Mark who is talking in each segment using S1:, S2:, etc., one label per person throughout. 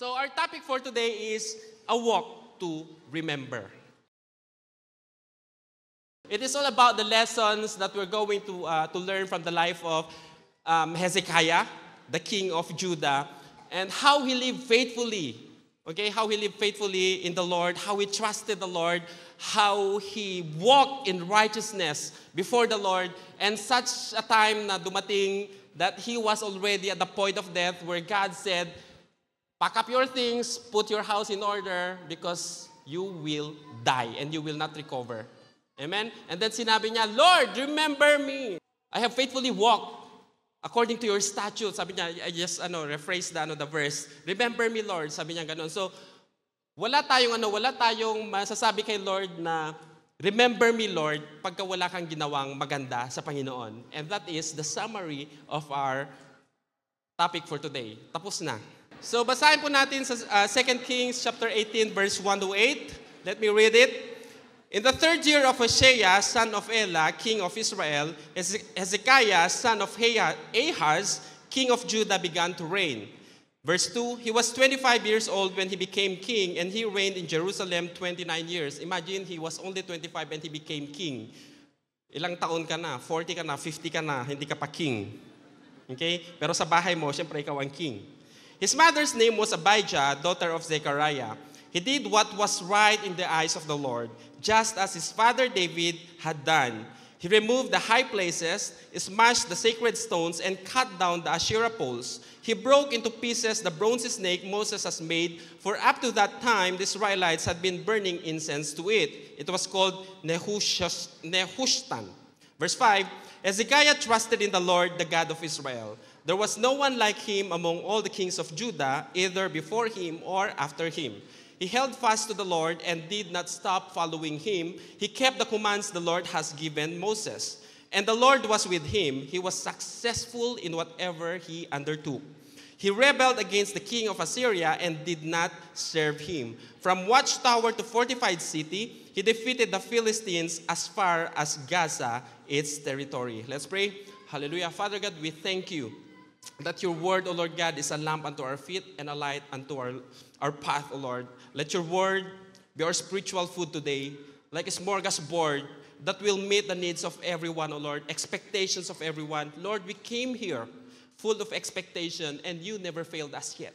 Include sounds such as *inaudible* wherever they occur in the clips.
S1: So our topic for today is a walk to remember. It is all about the lessons that we're going to, uh, to learn from the life of um, Hezekiah, the king of Judah, and how he lived faithfully. Okay, how he lived faithfully in the Lord, how he trusted the Lord, how he walked in righteousness before the Lord, and such a time na dumating that he was already at the point of death where God said, Pack up your things, put your house in order because you will die and you will not recover. Amen? And then sinabi niya, Lord, remember me. I have faithfully walked according to your statutes. Sabi niya, I just ano, rephrase the, ano, the verse. Remember me, Lord. Sabi niya ganun. So, wala tayong ano, wala tayong masasabi kay Lord na remember me, Lord, pagka wala kang ginawang maganda sa Panginoon. And that is the summary of our topic for today. Tapos na. So basahin po natin sa uh, 2 Kings chapter 18 verse 1 to 8. Let me read it. In the third year of Hoshea, son of Elah, king of Israel, Hezekiah, son of Ahaz, king of Judah, began to reign. Verse 2, he was 25 years old when he became king, and he reigned in Jerusalem 29 years. Imagine, he was only 25 and he became king. Ilang taon ka na? 40 ka na? 50 ka na? Hindi ka pa king. Okay? Pero sa bahay mo, siyempre ikaw ang king. His mother's name was Abijah, daughter of Zechariah. He did what was right in the eyes of the Lord, just as his father David had done. He removed the high places, smashed the sacred stones, and cut down the Asherah poles. He broke into pieces the bronze snake Moses has made, for up to that time the Israelites had been burning incense to it. It was called Nehushtan. Verse 5 Hezekiah trusted in the Lord, the God of Israel. There was no one like him among all the kings of Judah, either before him or after him. He held fast to the Lord and did not stop following him. He kept the commands the Lord has given Moses. And the Lord was with him. He was successful in whatever he undertook. He rebelled against the king of Assyria and did not serve him. From watchtower to fortified city, he defeated the Philistines as far as Gaza, its territory. Let's pray. Hallelujah. Father God, we thank you that your word, O Lord God, is a lamp unto our feet and a light unto our, our path, O Lord. Let your word be our spiritual food today, like a smorgasbord that will meet the needs of everyone, O Lord, expectations of everyone. Lord, we came here full of expectation, and you never failed us yet.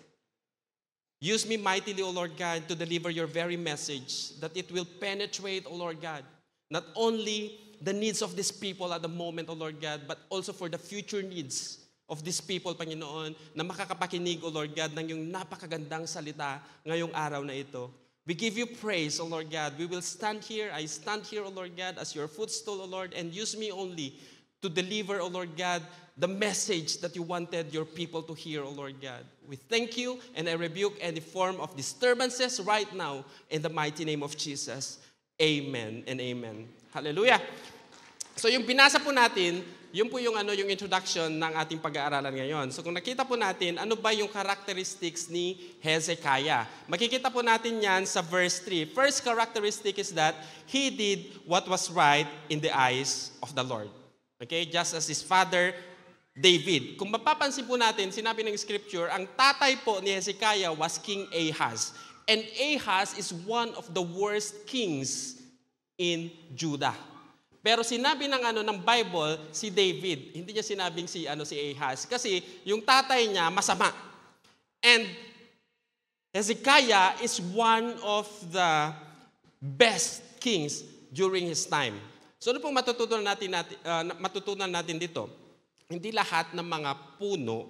S1: Use me mightily, O Lord God, to deliver your very message, that it will penetrate, O Lord God, not only the needs of these people at the moment, O Lord God, but also for the future needs of these people, Panginoon, na makakapakinig, O Lord God, ng yung napakagandang salita ngayong araw na ito. We give you praise, O Lord God. We will stand here. I stand here, O Lord God, as your footstool, O Lord, and use me only to deliver, O Lord God, the message that you wanted your people to hear, O Lord God. We thank you, and I rebuke any form of disturbances right now in the mighty name of Jesus. Amen and amen. Hallelujah. So yung binasa po natin, yun po yung ano yung introduction ng ating pag-aaralan ngayon. So kung nakita po natin, ano ba yung characteristics ni Hezekiah? Makikita po natin yan sa verse 3. First characteristic is that he did what was right in the eyes of the Lord. Okay? Just as his father David. Kung mapapansin po natin, sinabi ng scripture, ang tatay po ni Hezekiah was King Ahaz. And Ahaz is one of the worst kings in Judah. Pero sinabi ng ano ng Bible si David, hindi niya sinabing si ano si Ahaz kasi yung tatay niya masama. And Hezekiah is one of the best kings during his time. So ano pong matutunan natin, natin uh, matutunan natin dito? Hindi lahat ng mga puno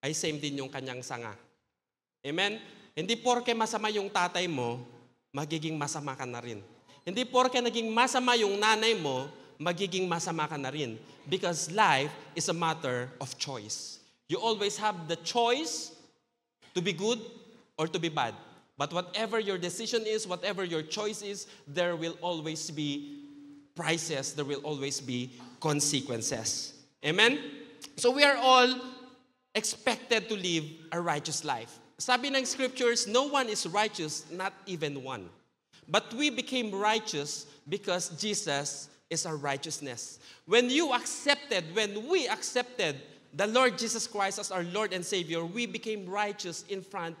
S1: ay same din yung kanyang sanga. Amen? Hindi porke masama yung tatay mo, magiging masama ka na rin. Hindi porke naging masama yung nanay mo, magiging masama ka na rin. Because life is a matter of choice. You always have the choice to be good or to be bad. But whatever your decision is, whatever your choice is, there will always be prices, there will always be consequences. Amen? So we are all expected to live a righteous life. Sabi ng scriptures, no one is righteous, not even one. But we became righteous because Jesus is our righteousness. When you accepted, when we accepted the Lord Jesus Christ as our Lord and Savior, we became righteous in front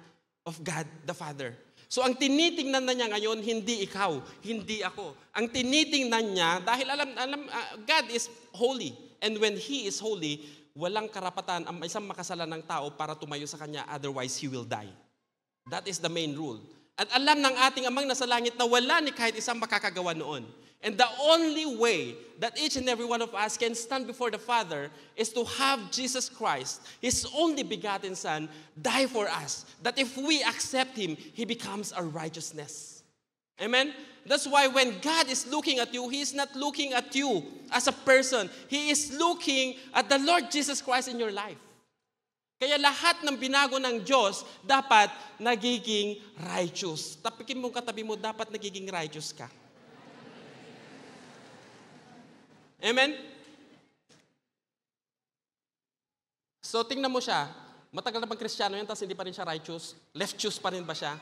S1: of God the Father. So ang tinitingnan na niya ngayon, hindi ikaw, hindi ako. Ang tinitingnan niya, dahil alam, alam uh, God is holy. And when He is holy, walang karapatan ang isang makasalan ng tao para tumayo sa Kanya, otherwise He will die. That is the main rule. At alam ng ating amang nasa langit na wala ni kahit isang makakagawa noon. And the only way that each and every one of us can stand before the Father is to have Jesus Christ, His only begotten Son, die for us. That if we accept Him, He becomes our righteousness. Amen? That's why when God is looking at you, He is not looking at you as a person. He is looking at the Lord Jesus Christ in your life. Kaya lahat ng binago ng Diyos dapat nagiging righteous. Tapikin mo katabi mo, dapat nagiging righteous ka. Amen? So tingnan mo siya, matagal na bang kristyano yan, tapos hindi pa rin siya righteous? Left choose pa rin ba siya?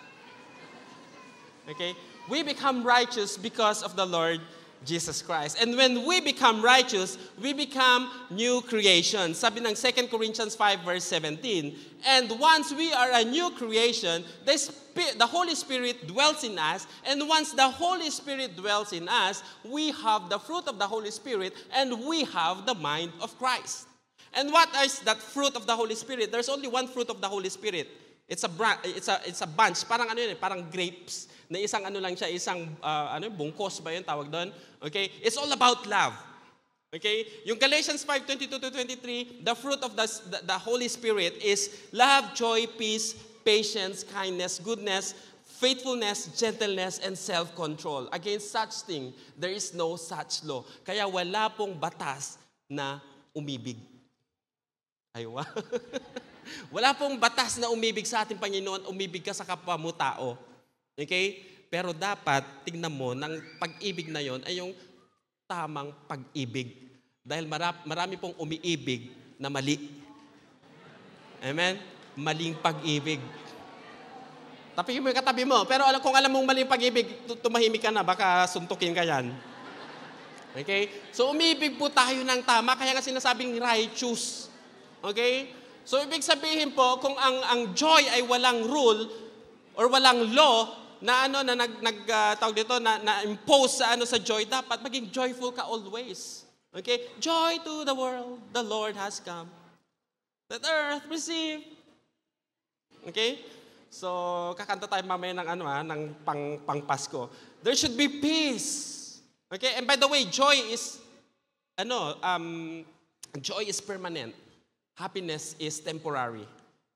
S1: Okay? We become righteous because of the Lord Jesus Christ. And when we become righteous, we become new creation. Sabi ng 2 Corinthians 5 verse 17. And once we are a new creation, the, Spirit, the Holy Spirit dwells in us. And once the Holy Spirit dwells in us, we have the fruit of the Holy Spirit and we have the mind of Christ. And what is that fruit of the Holy Spirit? There's only one fruit of the Holy Spirit. It's a it's a it's a bunch, parang ano yun, eh, parang grapes na isang ano lang siya, isang uh, ano bungkos ba 'yun tawag doon? Okay? It's all about love. Okay? Yung Galatians 5:22 to 23, the fruit of the, the the Holy Spirit is love, joy, peace, patience, kindness, goodness, faithfulness, gentleness, and self-control. Against such thing, there is no such law. Kaya wala pong batas na umibig. Aywa. *laughs* Wala pong batas na umibig sa ating Panginoon, umibig ka sa kapwa mo tao. Okay? Pero dapat, tingnan mo, ng pag-ibig na yon ay yung tamang pag-ibig. Dahil marami, marami pong umiibig na mali. Amen? Maling pag-ibig. Tapikin mo yung katabi mo. Pero kung alam mong maling pag-ibig, tumahimik ka na, baka suntukin ka yan. Okay? So umibig po tayo ng tama, kaya nga sinasabing righteous. Okay? So ibig sabihin po kung ang ang joy ay walang rule or walang law na ano na nag, nag uh, dito na, na impose sa ano sa joy dapat maging joyful ka always. Okay? Joy to the world, the Lord has come. That earth receive. Okay? So, kakanta tayo mamaya ng ano ha, ng pang, pang Pasko. There should be peace. Okay? And by the way, joy is ano, um, joy is permanent happiness is temporary.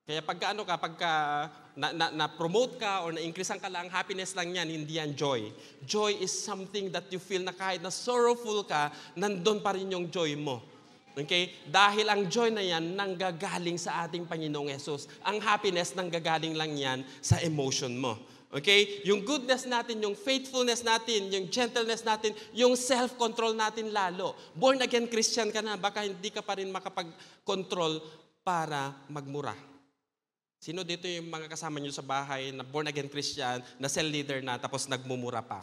S1: Kaya pagka ano ka, pagka na, na, na-promote ka or na-increase ka lang, happiness lang yan, hindi yan joy. Joy is something that you feel na kahit na sorrowful ka, nandun pa rin yung joy mo. Okay? Dahil ang joy na yan nanggagaling sa ating Panginoong Yesus. Ang happiness nanggagaling lang yan sa emotion mo. Okay? Yung goodness natin, yung faithfulness natin, yung gentleness natin, yung self-control natin lalo. Born again Christian ka na, baka hindi ka pa rin makapag-control para magmura. Sino dito yung mga kasama nyo sa bahay na born again Christian, na cell leader na, tapos nagmumura pa?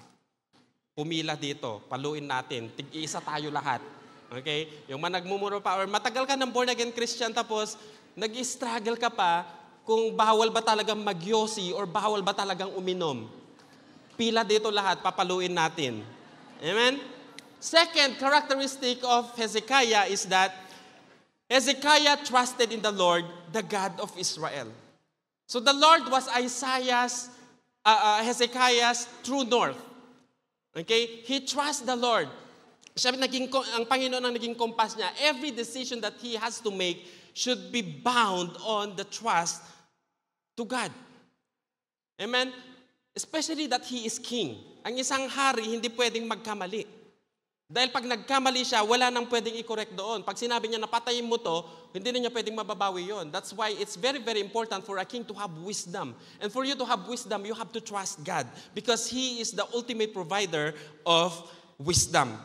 S1: Pumila dito, paluin natin, tig-isa tayo lahat. Okay? Yung mga nagmumura pa, or matagal ka ng born again Christian, tapos nag-struggle ka pa, kung bawal ba talagang magyosi or bawal ba talagang uminom. Pila dito lahat, papaluin natin. Amen? Second characteristic of Hezekiah is that Hezekiah trusted in the Lord, the God of Israel. So the Lord was Isaiah's, uh, uh, Hezekiah's true north. Okay? He trusts the Lord. Siya naging, ang Panginoon ang naging kompas niya. Every decision that he has to make should be bound on the trust to God. Amen? Especially that He is King. Ang isang hari, hindi pwedeng magkamali. Dahil pag nagkamali siya, wala nang pwedeng i-correct doon. Pag sinabi niya na patayin mo to, hindi na niya pwedeng mababawi yon. That's why it's very, very important for a king to have wisdom. And for you to have wisdom, you have to trust God. Because He is the ultimate provider of wisdom.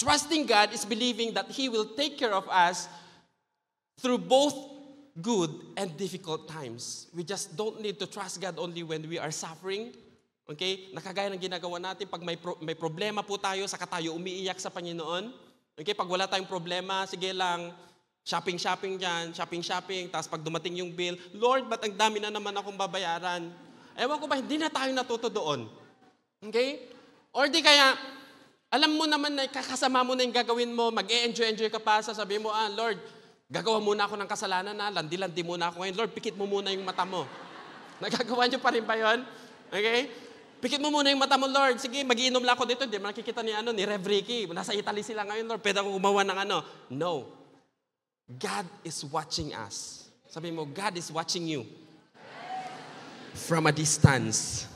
S1: Trusting God is believing that He will take care of us through both good and difficult times. We just don't need to trust God only when we are suffering. Okay? Nakagaya ng ginagawa natin, pag may, pro- may problema po tayo, saka tayo umiiyak sa Panginoon. Okay? Pag wala tayong problema, sige lang, Shopping-shopping dyan, shopping-shopping, tapos pag dumating yung bill, Lord, ba't ang dami na naman akong babayaran? Ewan ko ba, hindi na tayo natuto doon. Okay? Or di kaya, alam mo naman na kakasama mo na yung gagawin mo, mag-e-enjoy-enjoy ka pa, sasabihin mo, ah, Lord, gagawa muna ako ng kasalanan na, landi-landi muna ako ngayon. Lord, pikit mo muna yung mata mo. *laughs* Nagagawa niyo pa rin ba yun? Okay? Pikit mo muna yung mata mo, Lord. Sige, magiinom lang ako dito. Hindi mo nakikita ni, ano, ni Rev Ricky. Nasa Italy sila ngayon, Lord. Pwede ako gumawa ng ano. No. God is watching us. Sabi mo, God is watching you. From a distance.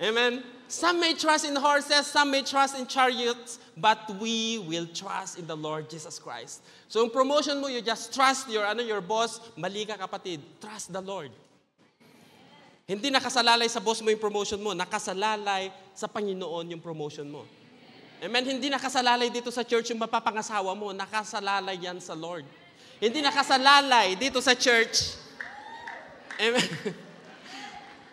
S1: Amen? Some may trust in horses, some may trust in chariots, but we will trust in the Lord Jesus Christ. So, yung promotion mo, you just trust your, ano, your boss. Mali ka, kapatid. Trust the Lord. Hindi nakasalalay sa boss mo yung promotion mo, nakasalalay sa Panginoon yung promotion mo. Amen? Hindi nakasalalay dito sa church yung mapapangasawa mo, nakasalalay yan sa Lord. Hindi nakasalalay dito sa church. Amen? *laughs*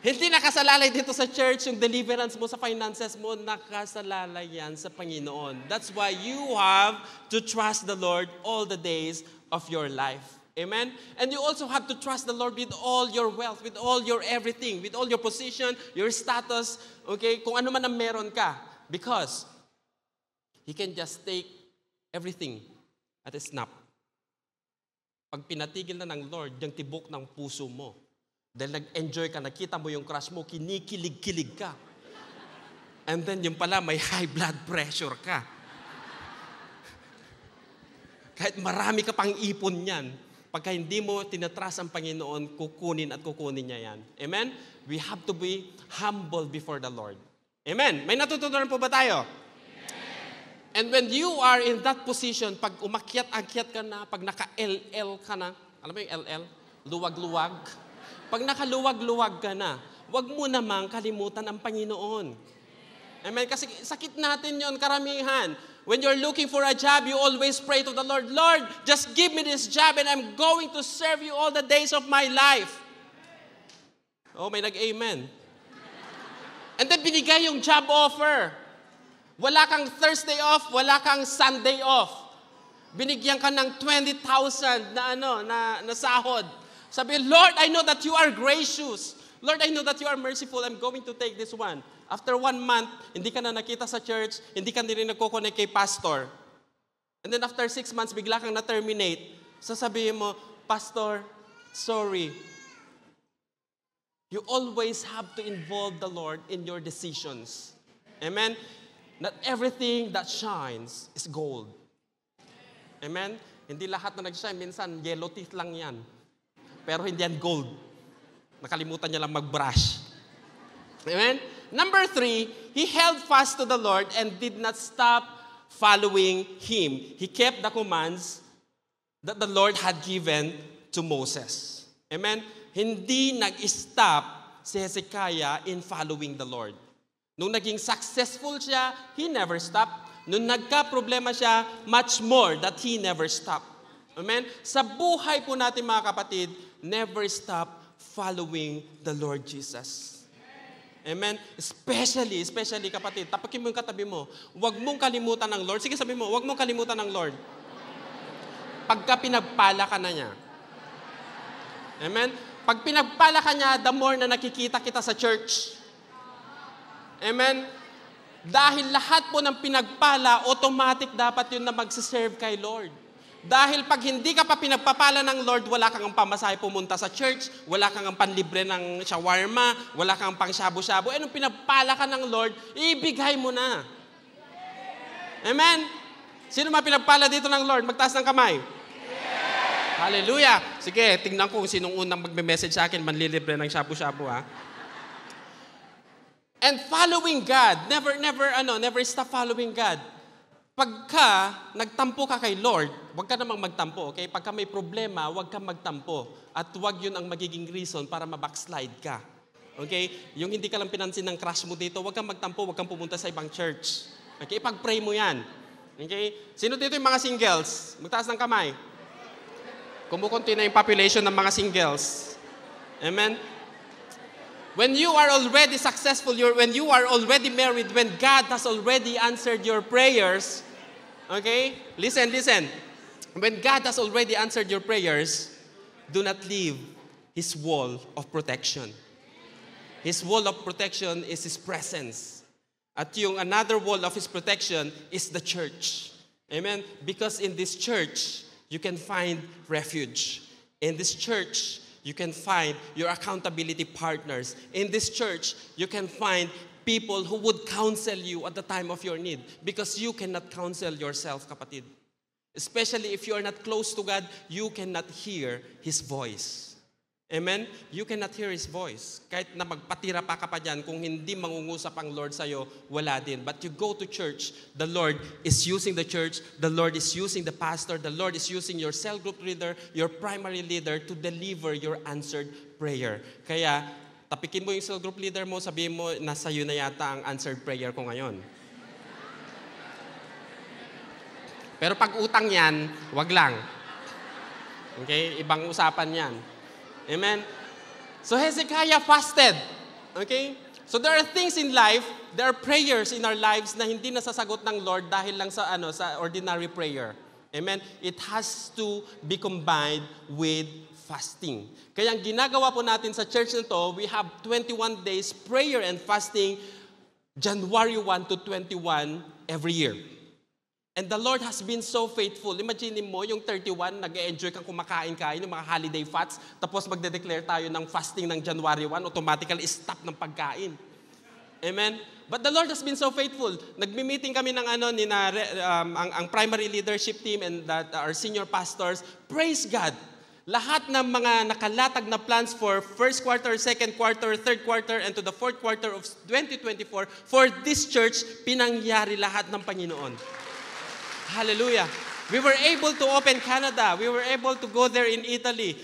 S1: Hindi nakasalalay dito sa church yung deliverance mo sa finances mo, nakasalalay yan sa Panginoon. That's why you have to trust the Lord all the days of your life. Amen? And you also have to trust the Lord with all your wealth, with all your everything, with all your position, your status, okay? Kung ano man ang meron ka. Because He can just take everything at a snap. Pag pinatigil na ng Lord, yung tibok ng puso mo, dahil nag-enjoy ka, nakita mo yung crush mo, kinikilig-kilig ka. And then yung pala, may high blood pressure ka. Kahit marami ka pang ipon niyan, pagka hindi mo tinatras ang Panginoon, kukunin at kukunin niya yan. Amen? We have to be humble before the Lord. Amen? May natutunan po ba tayo? And when you are in that position, pag umakyat-akyat ka na, pag naka-LL ka na, alam mo yung LL? Luwag-luwag. Pag nakaluwag-luwag ka na, wag mo namang kalimutan ang Panginoon. Amen? Kasi sakit natin yon karamihan. When you're looking for a job, you always pray to the Lord, Lord, just give me this job and I'm going to serve you all the days of my life. Oh, may nag-amen. And then binigay yung job offer. Wala kang Thursday off, wala kang Sunday off. Binigyan ka ng 20,000 na ano, na, na sahod. Sabi, Lord, I know that you are gracious. Lord, I know that you are merciful. I'm going to take this one. After one month, hindi ka na nakita sa church, hindi ka din nagkoconnect kay pastor. And then after six months, bigla kang na-terminate. Sasabihin mo, Pastor, sorry. You always have to involve the Lord in your decisions. Amen? Not everything that shines is gold. Amen? Hindi lahat na nag-shine. Minsan, yellow teeth lang yan. Pero hindi yan gold. Nakalimutan niya lang mag-brush. Amen? Number three, he held fast to the Lord and did not stop following him. He kept the commands that the Lord had given to Moses. Amen? Hindi nag-stop si Hezekiah in following the Lord. Nung naging successful siya, he never stopped. Nung nagka-problema siya, much more that he never stopped. Amen? Sa buhay po natin mga kapatid, never stop following the Lord Jesus. Amen? Especially, especially kapatid, tapakin mo yung katabi mo. Huwag mong kalimutan ng Lord. Sige, sabi mo, huwag mong kalimutan ng Lord. Pagka pinagpala ka na niya. Amen? Pag pinagpala ka niya, the more na nakikita kita sa church. Amen? Dahil lahat po ng pinagpala, automatic dapat yun na magsiserve kay Lord. Dahil pag hindi ka pa pinagpapala ng Lord, wala kang ang pamasahe pumunta sa church, wala kang ang panlibre ng shawarma, wala kang pang shabu-shabu. Eh, nung pinagpala ka ng Lord, ibigay mo na. Amen? Sino ma pinagpala dito ng Lord? Magtaas ng kamay. Hallelujah. Sige, tingnan ko kung sinong unang magme-message sa akin, manlilibre ng shabu-shabu ha. And following God, never, never, ano, never stop following God. Pagka nagtampo ka kay Lord, huwag ka namang magtampo, okay? Pagka may problema, huwag ka magtampo. At huwag yun ang magiging reason para mabackslide ka. Okay? Yung hindi ka lang pinansin ng crush mo dito, huwag kang magtampo, huwag kang pumunta sa ibang church. Okay? Ipag-pray mo yan. Okay? Sino dito yung mga singles? Magtaas ng kamay. Kumukunti na yung population ng mga singles. Amen? When you are already successful, you're, when you are already married, when God has already answered your prayers, Okay? Listen, listen. When God has already answered your prayers, do not leave His wall of protection. His wall of protection is His presence. At yung another wall of His protection is the church. Amen? Because in this church, you can find refuge. In this church, you can find your accountability partners. In this church, you can find people who would counsel you at the time of your need because you cannot counsel yourself, kapatid. Especially if you are not close to God, you cannot hear His voice. Amen? You cannot hear His voice. Kahit na magpatira pa ka pa dyan, kung hindi mangungusap ang Lord sa'yo, wala din. But you go to church, the Lord is using the church, the Lord is using the pastor, the Lord is using your cell group leader, your primary leader to deliver your answered prayer. Kaya, tapikin mo yung cell group leader mo, sabihin mo, nasa iyo na yata ang answered prayer ko ngayon. Pero pag utang yan, wag lang. Okay? Ibang usapan yan. Amen? So Hezekiah fasted. Okay? So there are things in life, there are prayers in our lives na hindi nasasagot ng Lord dahil lang sa ano sa ordinary prayer. Amen? It has to be combined with fasting. Kaya ang ginagawa po natin sa church na to, we have 21 days prayer and fasting January 1 to 21 every year. And the Lord has been so faithful. Imagine mo, yung 31, nag-enjoy kang kumakain-kain, yung mga holiday fats, tapos magde-declare tayo ng fasting ng January 1, automatically stop ng pagkain. Amen? But the Lord has been so faithful. Nagmi-meeting kami ng ano, ni um, ang, ang primary leadership team and that our senior pastors. Praise God. Lahat ng mga nakalatag na plans for first quarter, second quarter, third quarter, and to the fourth quarter of 2024, for this church, pinangyari lahat ng Panginoon. Hallelujah. We were able to open Canada. We were able to go there in Italy.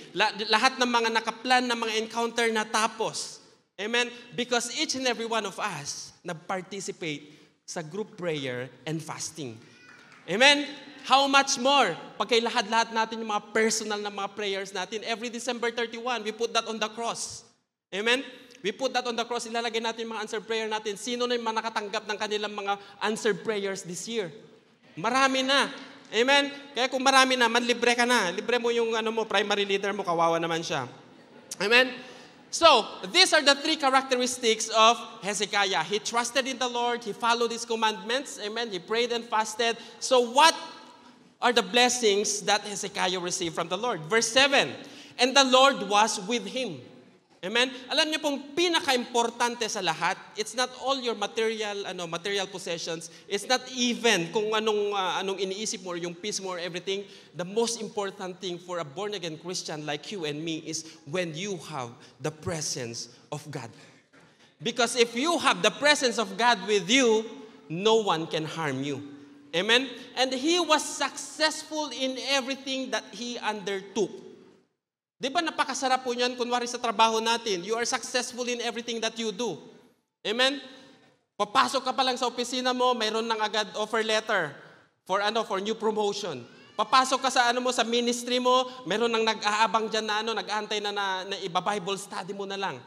S1: Lahat ng mga nakaplan na mga encounter na tapos. Amen? Because each and every one of us nag-participate sa group prayer and fasting. Amen? How much more? Pag kay lahat-lahat natin yung mga personal na mga prayers natin, every December 31, we put that on the cross. Amen? We put that on the cross, ilalagay natin yung mga answered prayer natin. Sino na yung mga nakatanggap ng kanilang mga answered prayers this year? Marami na. Amen? Kaya kung marami na, manlibre ka na. Libre mo yung ano mo, primary leader mo, kawawa naman siya. Amen? So, these are the three characteristics of Hezekiah. He trusted in the Lord, he followed his commandments, amen. He prayed and fasted. So, what are the blessings that Hezekiah received from the Lord? Verse 7 And the Lord was with him. Amen? Alam niyo pong pinaka-importante sa lahat, it's not all your material ano material possessions. It's not even kung anong uh, anong iniisip mo or yung peace mo or everything. The most important thing for a born again Christian like you and me is when you have the presence of God. Because if you have the presence of God with you, no one can harm you. Amen? And he was successful in everything that he undertook. Di ba napakasarap po niyan, kunwari sa trabaho natin, you are successful in everything that you do. Amen? Papasok ka pa lang sa opisina mo, mayroon nang agad offer letter for ano for new promotion. Papasok ka sa ano mo sa ministry mo, mayroon nang nag-aabang diyan na ano, nag-aantay na, na, na iba Bible study mo na lang.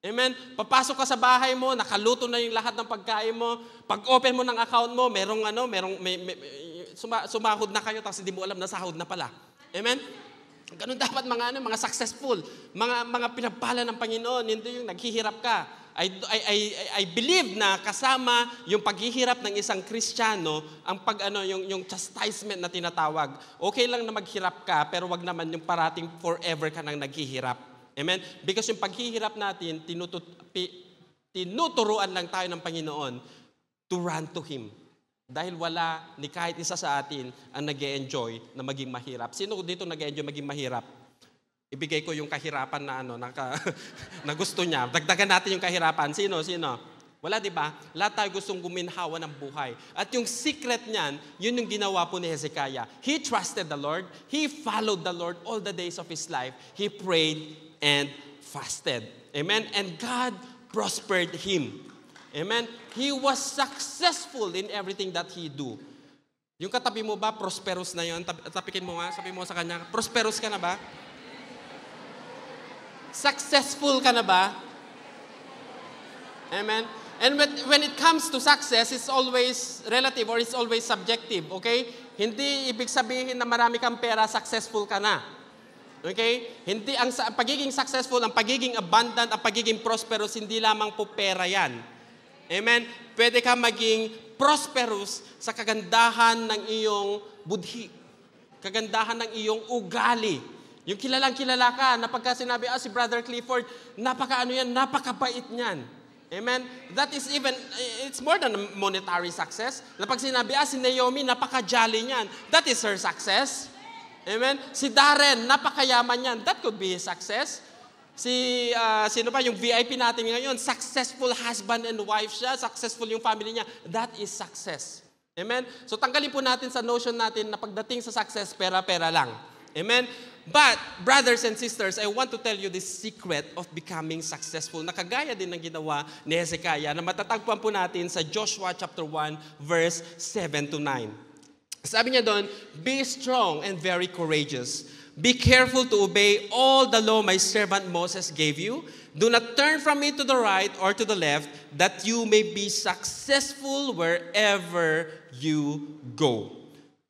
S1: Amen? Papasok ka sa bahay mo, nakaluto na yung lahat ng pagkain mo. Pag open mo ng account mo, merong ano, merong may, may, suma, sumahod na kayo tapos hindi mo alam na sahod na pala. Amen? Ganun dapat mga ano, mga successful, mga mga pinagpala ng Panginoon, hindi yung naghihirap ka. I, I, I, I believe na kasama yung paghihirap ng isang Kristiyano, ang pag ano yung yung chastisement na tinatawag. Okay lang na maghirap ka, pero wag naman yung parating forever ka nang naghihirap. Amen? Because yung paghihirap natin, tinutut, tinuturuan lang tayo ng Panginoon to run to Him. Dahil wala ni kahit isa sa atin ang nag enjoy na maging mahirap. Sino dito nag enjoy maging mahirap? Ibigay ko yung kahirapan na ano, na, *laughs* na gusto niya. Dagdagan natin yung kahirapan. Sino? Sino? Wala, di ba? Lahat tayo gustong guminhawa ng buhay. At yung secret niyan, yun yung ginawa po ni Hezekiah. He trusted the Lord. He followed the Lord all the days of his life. He prayed and fasted. Amen? And God prospered him. Amen? He was successful in everything that he do. Yung katabi mo ba, prosperous na yon? Tapikin mo nga, sabi mo sa kanya, prosperous ka na ba? Successful ka na ba? Amen? And when, when it comes to success, it's always relative or it's always subjective, okay? hindi ibig sabihin na marami kang pera, successful ka na. Okay? Hindi ang sa- pagiging successful, ang pagiging abundant, ang pagiging prosperous, hindi lamang po pera yan. Amen? Pwede ka maging prosperous sa kagandahan ng iyong budhi. Kagandahan ng iyong ugali. Yung kilalang kilala ka, na pagka sinabi, ah, si Brother Clifford, napaka ano yan, napakabait niyan. Amen? That is even, it's more than monetary success. Na pag sinabi, ah, si Naomi, napaka-jolly niyan. That is her success. Amen? Si Darren, napakayaman niyan. That could be his success. Si, ah, sino ba, yung VIP natin ngayon, successful husband and wife siya, successful yung family niya. That is success. Amen? So tanggalin po natin sa notion natin na pagdating sa success, pera-pera lang. Amen? But, brothers and sisters, I want to tell you the secret of becoming successful na kagaya din ng ginawa ni Hezekiah na matatagpuan po natin sa Joshua chapter 1 verse 7 to 9. Sabi niya doon, Be strong and very courageous. Be careful to obey all the law my servant Moses gave you. Do not turn from it to the right or to the left, that you may be successful wherever you go.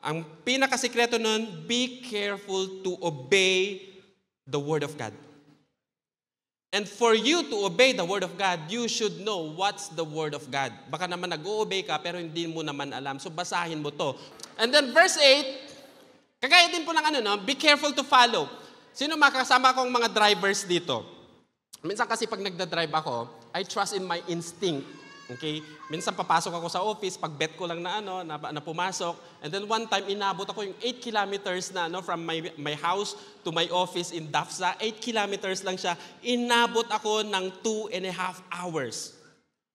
S1: Ang pinakasikreto nun, be careful to obey the Word of God. And for you to obey the Word of God, you should know what's the Word of God. Baka naman nag-o-obey ka pero hindi mo naman alam. So basahin mo to. And then verse 8, kagaya din po ng ano, no? be careful to follow. Sino makasama kong mga drivers dito? Minsan kasi pag nagda-drive ako, I trust in my instinct. Okay? Minsan papasok ako sa office, pag bet ko lang na ano, na, na pumasok. And then one time, inabot ako yung 8 kilometers na ano, from my, my house to my office in Dafsa. 8 kilometers lang siya. Inabot ako ng 2 and a half hours.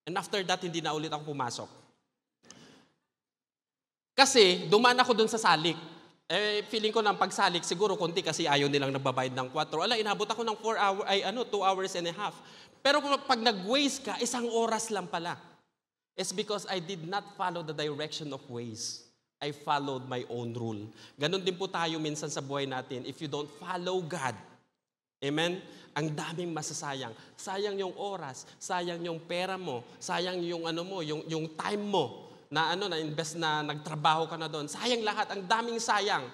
S1: And after that, hindi na ulit ako pumasok. Kasi dumaan ako dun sa salik. Eh, feeling ko ng pagsalik, siguro konti kasi ayaw nilang nagbabayad ng 4. Ala, inabot ako ng 4 hour, ay ano, 2 hours and a half. Pero pag nag-waze ka, isang oras lang pala. It's because I did not follow the direction of ways. I followed my own rule. Ganon din po tayo minsan sa buhay natin. If you don't follow God, Amen? Ang daming masasayang. Sayang yung oras, sayang yung pera mo, sayang yung ano mo, yung, yung time mo na ano na invest na nagtrabaho ka na doon. Sayang lahat, ang daming sayang.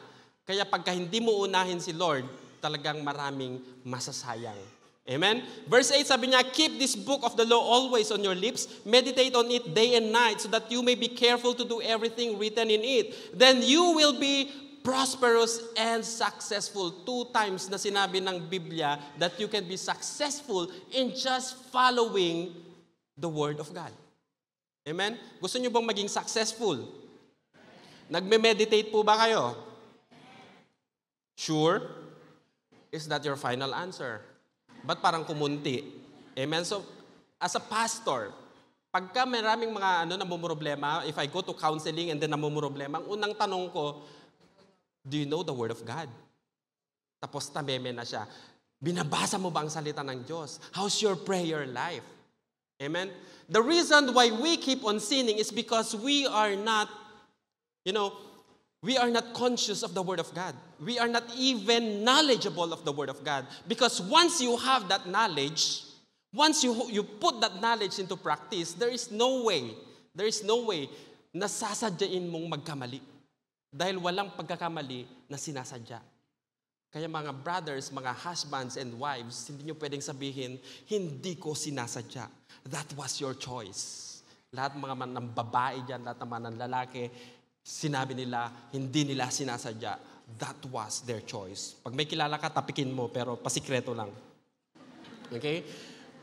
S1: Kaya pagka hindi mo unahin si Lord, talagang maraming masasayang. Amen? Verse 8 sabi niya, Keep this book of the law always on your lips. Meditate on it day and night so that you may be careful to do everything written in it. Then you will be prosperous and successful. Two times na sinabi ng Biblia that you can be successful in just following the Word of God. Amen? Gusto niyo bang maging successful? Nagme-meditate po ba kayo? Sure? Is that your final answer? Ba't parang kumunti? Amen? So, as a pastor, pagka maraming mga ano namumroblema, if I go to counseling and then namumroblema, ang unang tanong ko, do you know the Word of God? Tapos tameme na siya. Binabasa mo ba ang salita ng Diyos? How's your prayer life? Amen? The reason why we keep on sinning is because we are not, you know, we are not conscious of the Word of God. We are not even knowledgeable of the Word of God. Because once you have that knowledge, once you, you put that knowledge into practice, there is no way, there is no way na sasadyain mong magkamali. Dahil walang pagkakamali na sinasadya. Kaya mga brothers, mga husbands and wives, hindi nyo pwedeng sabihin, hindi ko sinasadya. That was your choice. Lahat mga man ng babae dyan, lahat mga ng lalaki, sinabi nila, hindi nila sinasadya. That was their choice. Pag may kilala ka, tapikin mo, pero pasikreto lang. Okay?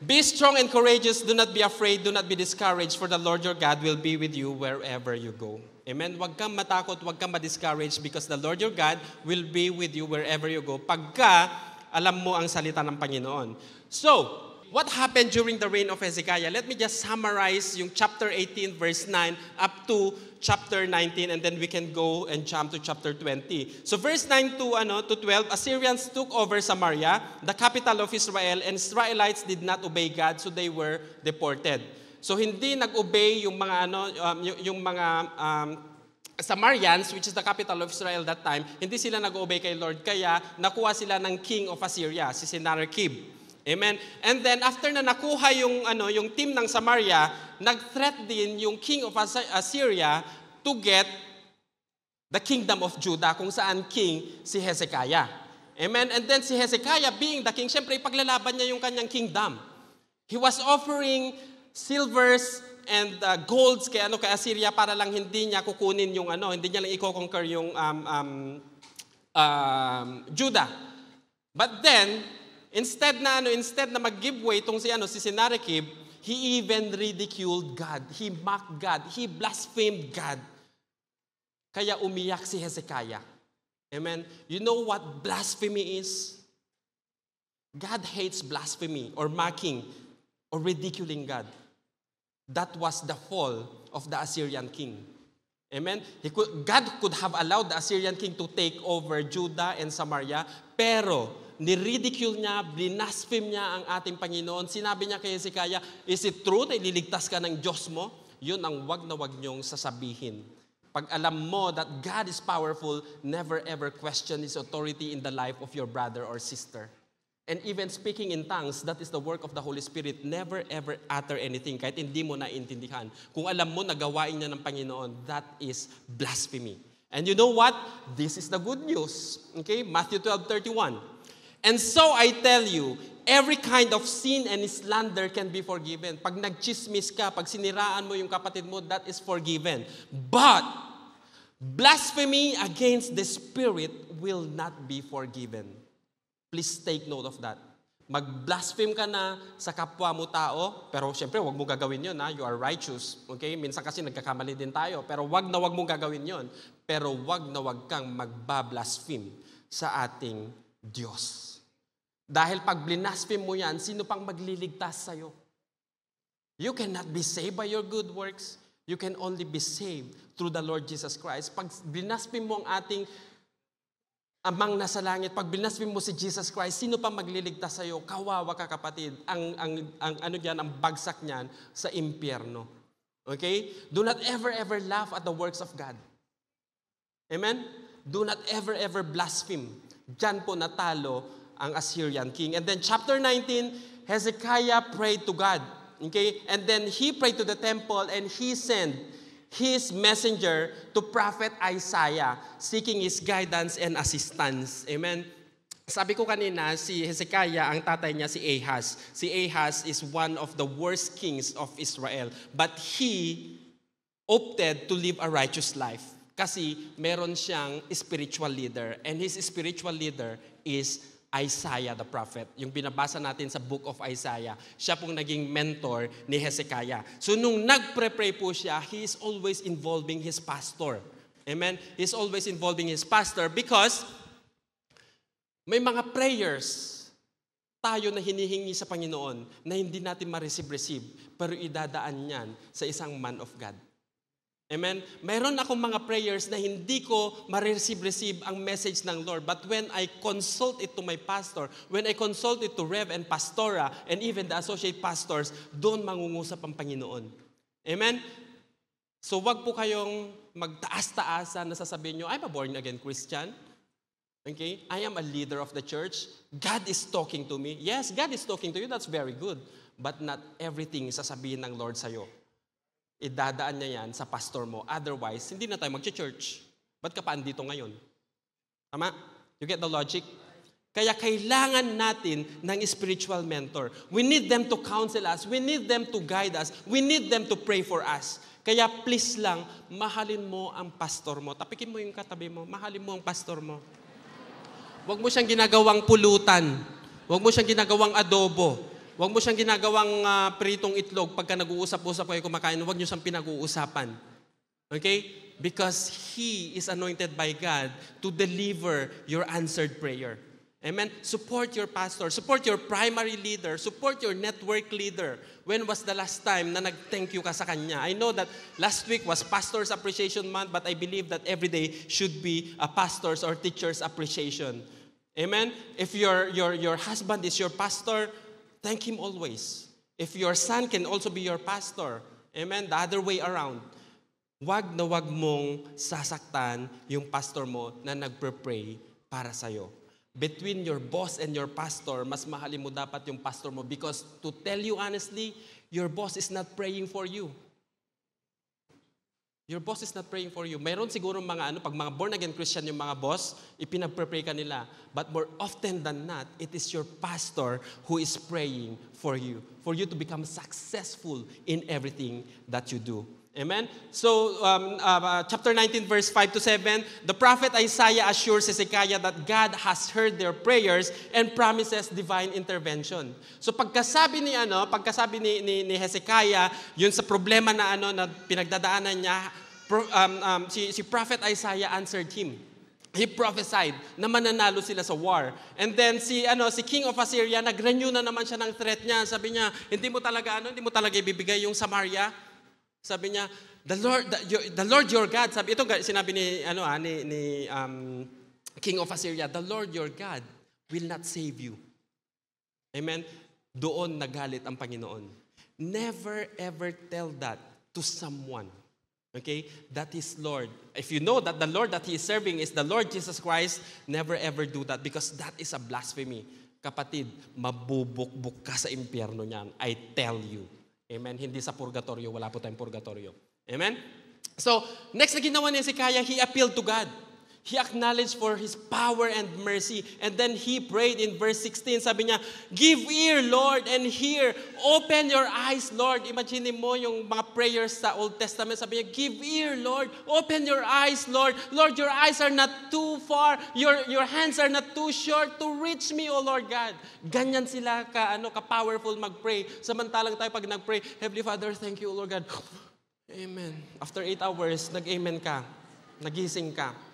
S1: Be strong and courageous. Do not be afraid. Do not be discouraged. For the Lord your God will be with you wherever you go. Amen? Huwag kang matakot, huwag kang ma-discourage because the Lord your God will be with you wherever you go. Pagka alam mo ang salita ng Panginoon. So, what happened during the reign of Hezekiah? Let me just summarize yung chapter 18 verse 9 up to chapter 19 and then we can go and jump to chapter 20. So verse 9 to ano to 12, Assyrians took over Samaria, the capital of Israel, and Israelites did not obey God so they were deported. So hindi nag-obey yung mga ano um, yung, yung mga um, Samarians, which is the capital of Israel that time, hindi sila nag-obey kay Lord. Kaya nakuha sila ng king of Assyria, si Sennacherib. Amen. And then after na nakuha yung ano yung team ng Samaria, nag-threat din yung king of Assyria to get the kingdom of Judah kung saan king si Hezekiah. Amen? And then si Hezekiah being the king, syempre ipaglalaban niya yung kanyang kingdom. He was offering silvers and uh, golds kay ano kay Assyria para lang hindi niya kukunin yung ano, hindi niya lang i-conquer yung um, um, um, Judah. But then, instead na ano, instead na mag-give way tong si ano si Sennacherib, he even ridiculed God. He mocked God. He blasphemed God. Kaya umiyak si Hezekiah. Amen. You know what blasphemy is? God hates blasphemy or mocking or ridiculing God. That was the fall of the Assyrian king. Amen? He could, God could have allowed the Assyrian king to take over Judah and Samaria, pero niridicule niya, blinaspheme niya ang ating Panginoon. Sinabi niya kay Hezekiah, is it true na ililigtas ka ng Diyos mo? Yun ang wag na wag niyong sasabihin. Pag alam mo that God is powerful, never ever question His authority in the life of your brother or sister. And even speaking in tongues, that is the work of the Holy Spirit. Never ever utter anything kahit hindi mo naintindihan. Kung alam mo na gawain niya ng Panginoon, that is blasphemy. And you know what? This is the good news. Okay? Matthew 12:31. And so I tell you, every kind of sin and slander can be forgiven. Pag nagchismis ka, pag siniraan mo yung kapatid mo, that is forgiven. But blasphemy against the Spirit will not be forgiven. Please take note of that. Mag-blaspheme ka na sa kapwa mo tao, pero siyempre, wag mo gagawin yon ha? You are righteous. Okay? Minsan kasi nagkakamali din tayo, pero wag na wag mong gagawin yon. Pero wag na wag kang magbablaspheme sa ating Diyos. Dahil pag blinaspheme mo yan, sino pang magliligtas sa'yo? You cannot be saved by your good works. You can only be saved through the Lord Jesus Christ. Pag blinaspheme mo ang ating amang nasa langit, pag binasbim mo si Jesus Christ, sino pa magliligtas sa iyo? Kawawa ka kapatid. Ang, ang, ang ano diyan, ang bagsak niyan sa impyerno. Okay? Do not ever, ever laugh at the works of God. Amen? Do not ever, ever blaspheme. Diyan po natalo ang Assyrian king. And then chapter 19, Hezekiah prayed to God. Okay? And then he prayed to the temple and he sent his messenger to prophet Isaiah, seeking his guidance and assistance. Amen? Sabi ko kanina, si Hezekiah, ang tatay niya si Ahaz. Si Ahaz is one of the worst kings of Israel. But he opted to live a righteous life. Kasi meron siyang spiritual leader. And his spiritual leader is Isaiah the prophet. Yung binabasa natin sa book of Isaiah. Siya pong naging mentor ni Hezekiah. So nung nagpre-pray po siya, he is always involving his pastor. Amen? He's always involving his pastor because may mga prayers tayo na hinihingi sa Panginoon na hindi natin ma-receive-receive, pero idadaan niyan sa isang man of God. Amen? Mayroon akong mga prayers na hindi ko ma-receive-receive ang message ng Lord. But when I consult it to my pastor, when I consult it to Rev and Pastora, and even the associate pastors, doon mangungusap ang Panginoon. Amen? So wag po kayong magtaas-taasan na sasabihin nyo, I'm a born-again Christian. Okay? I am a leader of the church. God is talking to me. Yes, God is talking to you. That's very good. But not everything sasabihin ng Lord sa'yo idadaan niya yan sa pastor mo. Otherwise, hindi na tayo mag-church. Ba't ka pa andito ngayon? Tama? You get the logic? Kaya kailangan natin ng spiritual mentor. We need them to counsel us. We need them to guide us. We need them to pray for us. Kaya please lang, mahalin mo ang pastor mo. Tapikin mo yung katabi mo. Mahalin mo ang pastor mo. Huwag mo siyang ginagawang pulutan. Huwag mo siyang ginagawang adobo. Huwag mo siyang ginagawang uh, pritong itlog pagka nag-uusap-usap kayo kumakain. Huwag niyo siyang pinag-uusapan. Okay? Because He is anointed by God to deliver your answered prayer. Amen? Support your pastor. Support your primary leader. Support your network leader. When was the last time na nag-thank you ka sa kanya? I know that last week was Pastor's Appreciation Month, but I believe that every day should be a pastor's or teacher's appreciation. Amen? If your, your, your husband is your pastor, Thank Him always. If your son can also be your pastor, amen, the other way around, wag na wag mong sasaktan yung pastor mo na nagpre-pray para sa'yo. Between your boss and your pastor, mas mahalin mo dapat yung pastor mo because to tell you honestly, your boss is not praying for you. Your boss is not praying for you. Mayroon siguro mga ano, pag mga born again Christian yung mga boss, ipinagpre-pray ka nila. But more often than not, it is your pastor who is praying for you, for you to become successful in everything that you do. Amen? So, um, uh, chapter 19, verse 5 to 7, the prophet Isaiah assures Hezekiah that God has heard their prayers and promises divine intervention. So, pagkasabi ni, ano, pagkasabi ni, ni, ni Hezekiah, yun sa problema na, ano, na pinagdadaanan niya, pro, um, um, si, si prophet Isaiah answered him. He prophesied na mananalo sila sa war. And then si ano si King of Assyria nag-renew na naman siya ng threat niya. Sabi niya, hindi mo talaga ano, hindi mo talaga ibibigay yung Samaria. Sabi niya, the Lord, the, your, the Lord your God, sabi ito sinabi ni ano ah, ni, ni um, King of Assyria, the Lord your God will not save you. Amen. Doon nagalit ang Panginoon. Never ever tell that to someone. Okay? That is Lord. If you know that the Lord that he is serving is the Lord Jesus Christ, never ever do that because that is a blasphemy. Kapatid, mabubukbuk ka sa impyerno niyan. I tell you. Amen? Hindi sa purgatorio, wala po tayong purgatorio. Amen? So, next na ginawa ni Hezekiah, he appealed to God. He acknowledged for His power and mercy. And then he prayed in verse 16, sabi niya, Give ear, Lord, and hear. Open your eyes, Lord. Imagine mo yung mga prayers sa Old Testament. Sabi niya, Give ear, Lord. Open your eyes, Lord. Lord, your eyes are not too far. Your, your hands are not too short to reach me, O Lord God. Ganyan sila ka, ano, ka-powerful mag-pray. Samantalang tayo pag nag-pray, Heavenly Father, thank you, O Lord God. Amen. After eight hours, nag-amen ka. Nagising ka.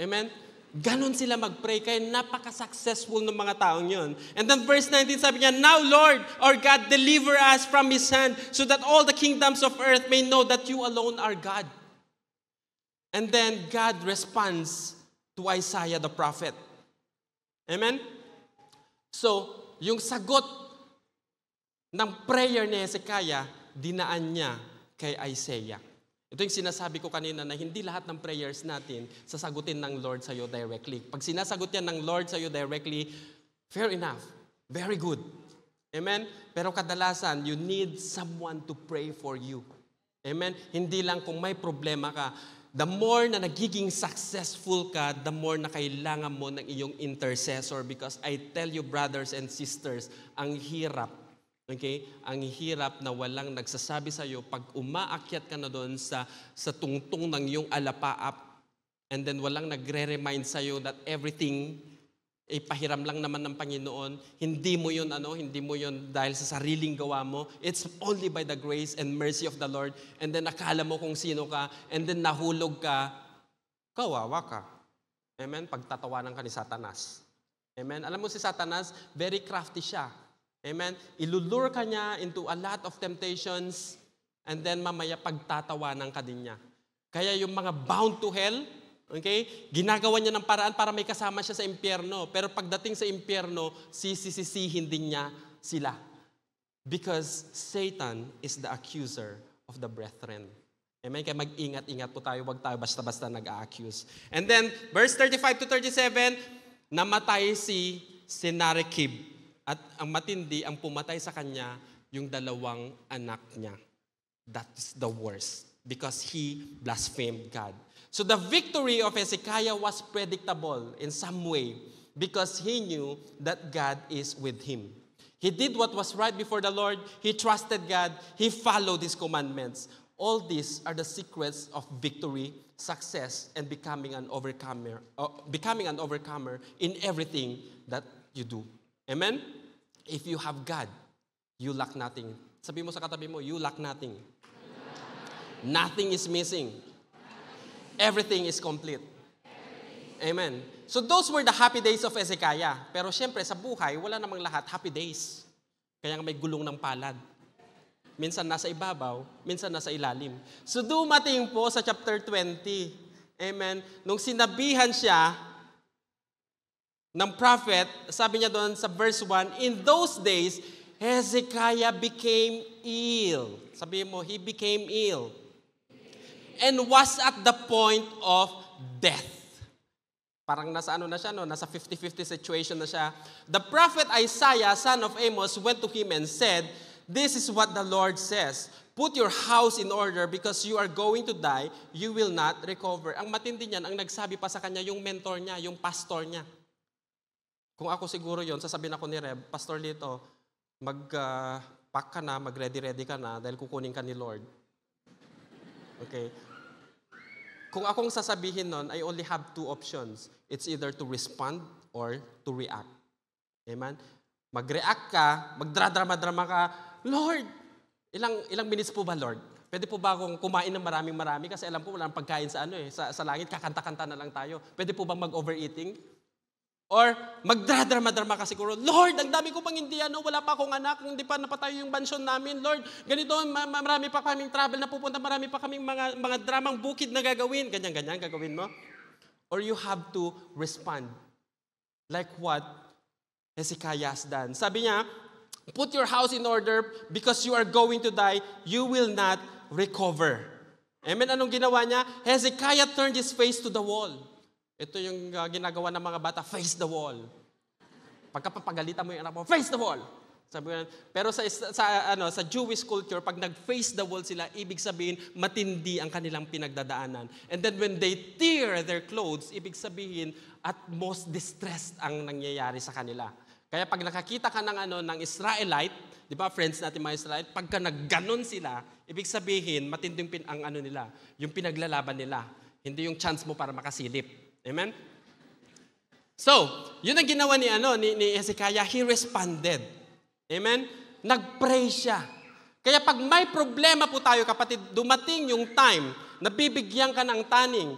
S1: Amen? Ganon sila mag-pray, kaya napaka-successful ng mga taong yun. And then verse 19 sabi niya, Now Lord, our God, deliver us from His hand, so that all the kingdoms of earth may know that you alone are God. And then God responds to Isaiah the prophet. Amen? So, yung sagot ng prayer ni Hezekiah, dinaan niya kay Isaiah. Ito yung sinasabi ko kanina na hindi lahat ng prayers natin sasagutin ng Lord sa iyo directly. Pag sinasagot yan ng Lord sa iyo directly, fair enough. Very good. Amen? Pero kadalasan, you need someone to pray for you. Amen? Hindi lang kung may problema ka. The more na nagiging successful ka, the more na kailangan mo ng iyong intercessor because I tell you brothers and sisters, ang hirap Okay? Ang hirap na walang nagsasabi sa iyo pag umaakyat ka na doon sa, sa tungtong ng iyong alapaap and then walang nagre-remind sa iyo that everything ay pahiram lang naman ng Panginoon. Hindi mo yun, ano, hindi mo yun dahil sa sariling gawa mo. It's only by the grace and mercy of the Lord. And then akala mo kung sino ka. And then nahulog ka. Kawawa ka. Amen? Pagtatawanan ka ni Satanas. Amen? Alam mo si Satanas, very crafty siya. Amen? Ilulure ka niya into a lot of temptations and then mamaya pagtatawanan ka din niya. Kaya yung mga bound to hell, okay, ginagawa niya ng paraan para may kasama siya sa impyerno. Pero pagdating sa impyerno, sisisihin din niya sila. Because Satan is the accuser of the brethren. Amen? Kaya mag-ingat-ingat po tayo, wag tayo basta-basta nag-a-accuse. And then, verse 35 to 37, namatay si Sennacherib at ang matindi, ang pumatay sa kanya, yung dalawang anak niya. That is the worst because he blasphemed God. So the victory of Hezekiah was predictable in some way because he knew that God is with him. He did what was right before the Lord. He trusted God. He followed His commandments. All these are the secrets of victory, success, and becoming an overcomer. Uh, becoming an overcomer in everything that you do. Amen? If you have God, you lack nothing. Sabi mo sa katabi mo, you lack nothing. Nothing is missing. Everything is complete. Amen. So those were the happy days of Hezekiah. Pero syempre sa buhay, wala namang lahat happy days. Kaya may gulong ng palad. Minsan nasa ibabaw, minsan nasa ilalim. So dumating po sa chapter 20. Amen. Nung sinabihan siya ng prophet, sabi niya doon sa verse 1, In those days, Hezekiah became ill. Sabi mo, he became ill. And was at the point of death. Parang nasa ano na siya, no? nasa 50-50 situation na siya. The prophet Isaiah, son of Amos, went to him and said, This is what the Lord says. Put your house in order because you are going to die, you will not recover. Ang matindi niyan, ang nagsabi pa sa kanya, yung mentor niya, yung pastor niya. Kung ako siguro yon sasabihin ako ni Reb, Pastor Lito, mag-pack uh, ka na, mag-ready-ready ka na dahil kukunin ka ni Lord. Okay? Kung akong sasabihin nun, I only have two options. It's either to respond or to react. Amen? Mag-react ka, magdradrama-drama ka, Lord, Ilang ilang minutes po ba, Lord? Pwede po ba akong kumain ng maraming marami? Kasi alam po, walang pagkain sa ano eh. Sa, sa langit, kakanta-kanta na lang tayo. Pwede po bang mag-overeating? Or magdradrama-drama ka siguro, Lord, ang dami ko pang hindi ano, wala pa akong anak, hindi pa napatay yung mansyon namin. Lord, ganito, marami pa kaming travel na pupunta, marami pa kaming mga, mga dramang bukid na gagawin. Ganyan-ganyan, gagawin mo. Or you have to respond. Like what Hezekiah has done. Sabi niya, Put your house in order because you are going to die. You will not recover. Amen? Anong ginawa niya? Hezekiah turned his face to the wall. Ito yung uh, ginagawa ng mga bata, face the wall. Pagkapapagalitan mo yung anak mo, face the wall. Sabi ko, pero sa, sa, ano, sa Jewish culture, pag nag-face the wall sila, ibig sabihin, matindi ang kanilang pinagdadaanan. And then when they tear their clothes, ibig sabihin, at most distressed ang nangyayari sa kanila. Kaya pag nakakita ka ng ano ng Israelite, 'di ba friends natin mga Israelite, pagka nagganon sila, ibig sabihin matinding pin ang ano nila, yung pinaglalaban nila, hindi yung chance mo para makasilip. Amen? So, yun ang ginawa ni ano ni, ni Hezekiah, he responded. Amen? Nagpray siya. Kaya pag may problema po tayo kapatid, dumating yung time na bibigyan ka ng taning,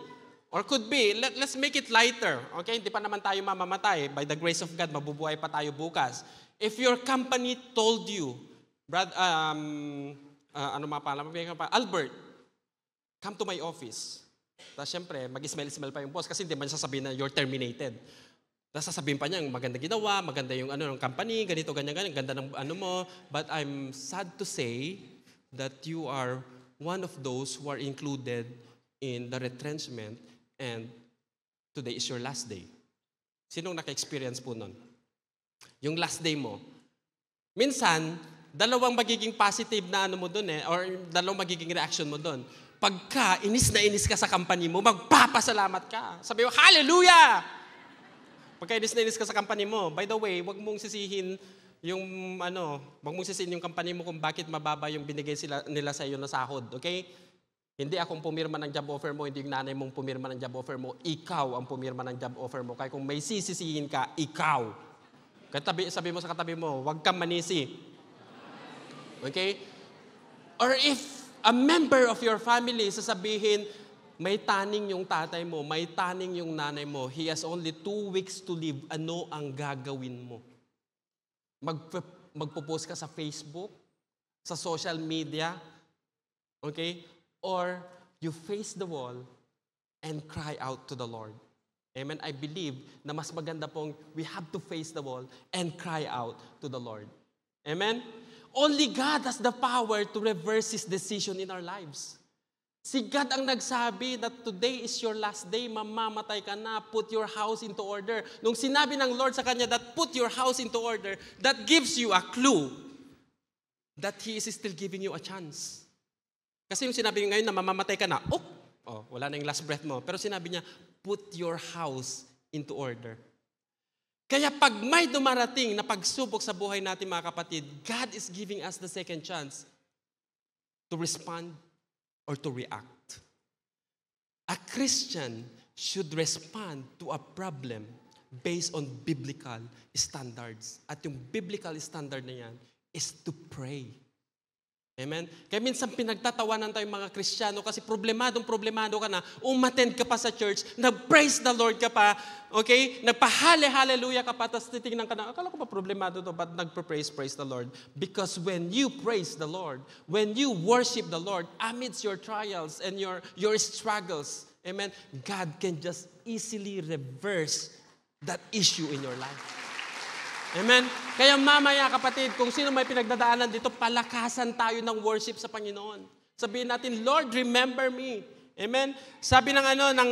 S1: Or could be, let, let's make it lighter. Okay? Hindi pa naman tayo mamamatay. By the grace of God, mabubuhay pa tayo bukas. If your company told you, Brad, um, uh, ano mga pala, pa, Albert, come to my office. Tapos syempre, mag-smell-smell pa yung boss kasi hindi man sasabihin na you're terminated. Tapos sasabihin pa niya, maganda ginawa, maganda yung ano ng company, ganito, ganyan, ganyan, ganda ng ano mo. But I'm sad to say that you are one of those who are included in the retrenchment and today is your last day. Sinong naka-experience po nun? Yung last day mo. Minsan, dalawang magiging positive na ano mo doon eh, or dalawang magiging reaction mo doon. Pagka inis na inis ka sa company mo, magpapasalamat ka. Sabi mo, Hallelujah! Pagka inis na inis ka sa company mo, by the way, wag mong sisihin yung ano, wag mong sisihin yung company mo kung bakit mababa yung binigay sila, nila sa iyo na sahod, okay? Hindi akong pumirma ng job offer mo, hindi yung nanay mong pumirma ng job offer mo, ikaw ang pumirma ng job offer mo. Kaya kung may sisisihin ka, ikaw. Katabi, sabi mo sa katabi mo, huwag kang manisi. Okay? Or if a member of your family sasabihin, may taning yung tatay mo, may taning yung nanay mo, he has only two weeks to live, ano ang gagawin mo? Mag, magpo-post ka sa Facebook, sa social media, okay? or you face the wall and cry out to the Lord. Amen? I believe na mas maganda pong we have to face the wall and cry out to the Lord. Amen? Only God has the power to reverse His decision in our lives. Si God ang nagsabi that today is your last day, mamamatay ka na, put your house into order. Nung sinabi ng Lord sa kanya that put your house into order, that gives you a clue that He is still giving you a chance. Kasi yung sinabi niya ngayon na mamamatay ka na, oh, oh, wala na yung last breath mo. Pero sinabi niya, put your house into order. Kaya pag may dumarating na pagsubok sa buhay natin mga kapatid, God is giving us the second chance to respond or to react. A Christian should respond to a problem based on biblical standards. At yung biblical standard na yan is to pray. Amen? Kaya minsan pinagtatawanan tayo mga Kristiyano kasi problemadong problemado ka na, umattend ka pa sa church, nag-praise the Lord ka pa, okay? Nagpahale-hallelujah ka pa, tapos titignan ka na, akala ko pa problemado to, but nagpa-praise, praise the Lord. Because when you praise the Lord, when you worship the Lord, amidst your trials and your, your struggles, amen, God can just easily reverse that issue in your life. Amen? Kaya mamaya kapatid, kung sino may pinagdadaanan dito, palakasan tayo ng worship sa Panginoon. Sabihin natin, Lord, remember me. Amen? Sabi ng ano, ng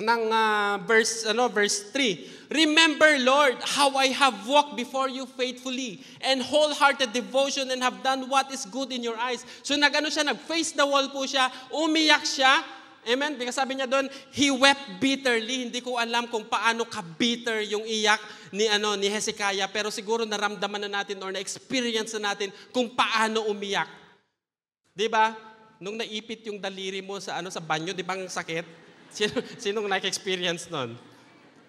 S1: ng ah, verse ano verse 3. Remember Lord how I have walked before you faithfully and wholehearted devotion and have done what is good in your eyes. So nagano siya nag-face the wall po siya, umiyak siya. Amen. Because sabi niya doon, he wept bitterly. Hindi ko alam kung paano ka bitter yung iyak ni ano ni Hezekiah, pero siguro naramdaman na natin or na-experience na natin kung paano umiyak. 'Di ba? Nung naipit yung daliri mo sa ano sa banyo, 'di ba ang sakit? *laughs* Sino, sinong nag-experience nun?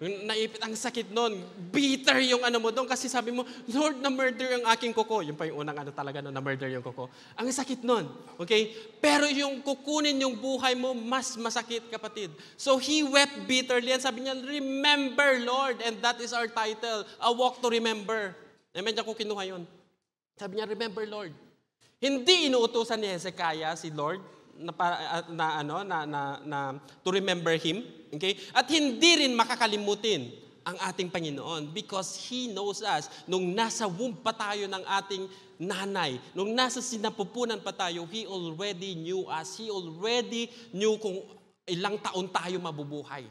S1: Naipit, ang sakit nun. Bitter yung ano mo doon kasi sabi mo, Lord, na-murder ang aking kuko. Yung pa yung unang ano talaga no, na-murder yung kuko. Ang sakit nun. Okay? Pero yung kukunin yung buhay mo, mas masakit, kapatid. So he wept bitterly and sabi niya, Remember, Lord. And that is our title, A Walk to Remember. Amen, diyan ko kinuha yun. Sabi niya, Remember, Lord. Hindi inuutosan ni Hezekiah si Lord na, pa- na ano na, na, na to remember him, okay? At hindi rin makakalimutin ang ating Panginoon because He knows us. Nung nasa womb pa tayo ng ating nanay, nung nasa sinapupunan pa tayo, He already knew us. He already knew kung ilang taon tayo mabubuhay.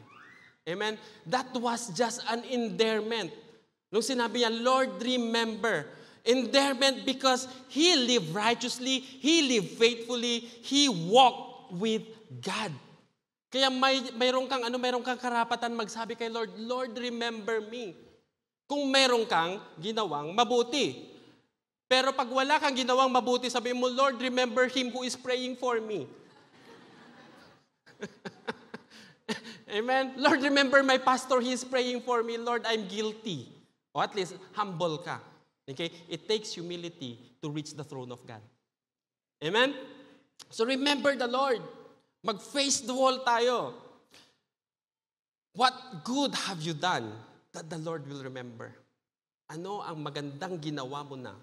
S1: Amen? That was just an endearment. Nung sinabi niya, Lord, remember. Endearment because He lived righteously, He lived faithfully, He walked with God. Kaya may mayroon kang ano, mayroon kang karapatan magsabi kay Lord, Lord, remember me. Kung mayroon kang ginawang mabuti. Pero pag wala kang ginawang mabuti, sabi mo, Lord, remember him who is praying for me. *laughs* Amen. Lord, remember my pastor, he is praying for me. Lord, I'm guilty. O at least, humble ka. Okay? It takes humility to reach the throne of God. Amen? So remember the Lord. Mag-face the wall tayo. What good have you done that the Lord will remember? Ano ang magandang ginawa mo na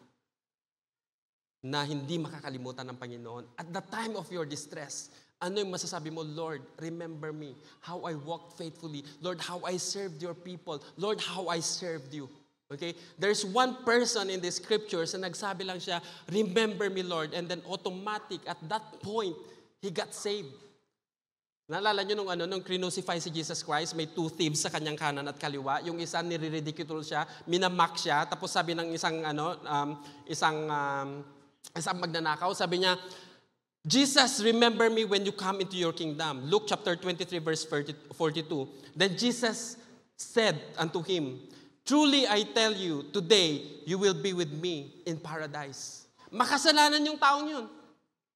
S1: na hindi makakalimutan ng Panginoon? At the time of your distress, ano yung masasabi mo, Lord, remember me, how I walked faithfully. Lord, how I served your people. Lord, how I served you. Okay? There's one person in the scriptures na nagsabi lang siya, remember me, Lord. And then automatic, at that point, he got saved. Naalala nyo nung, ano, nung crucify si Jesus Christ, may two thieves sa kanyang kanan at kaliwa. Yung isa nire-ridicule siya, minamak siya, tapos sabi ng isang, ano, um, isang, um, isang magnanakaw, sabi niya, Jesus, remember me when you come into your kingdom. Luke chapter 23, verse 40 42. Then Jesus said unto him, Truly I tell you, today you will be with me in paradise. Makasalanan yung taong yun.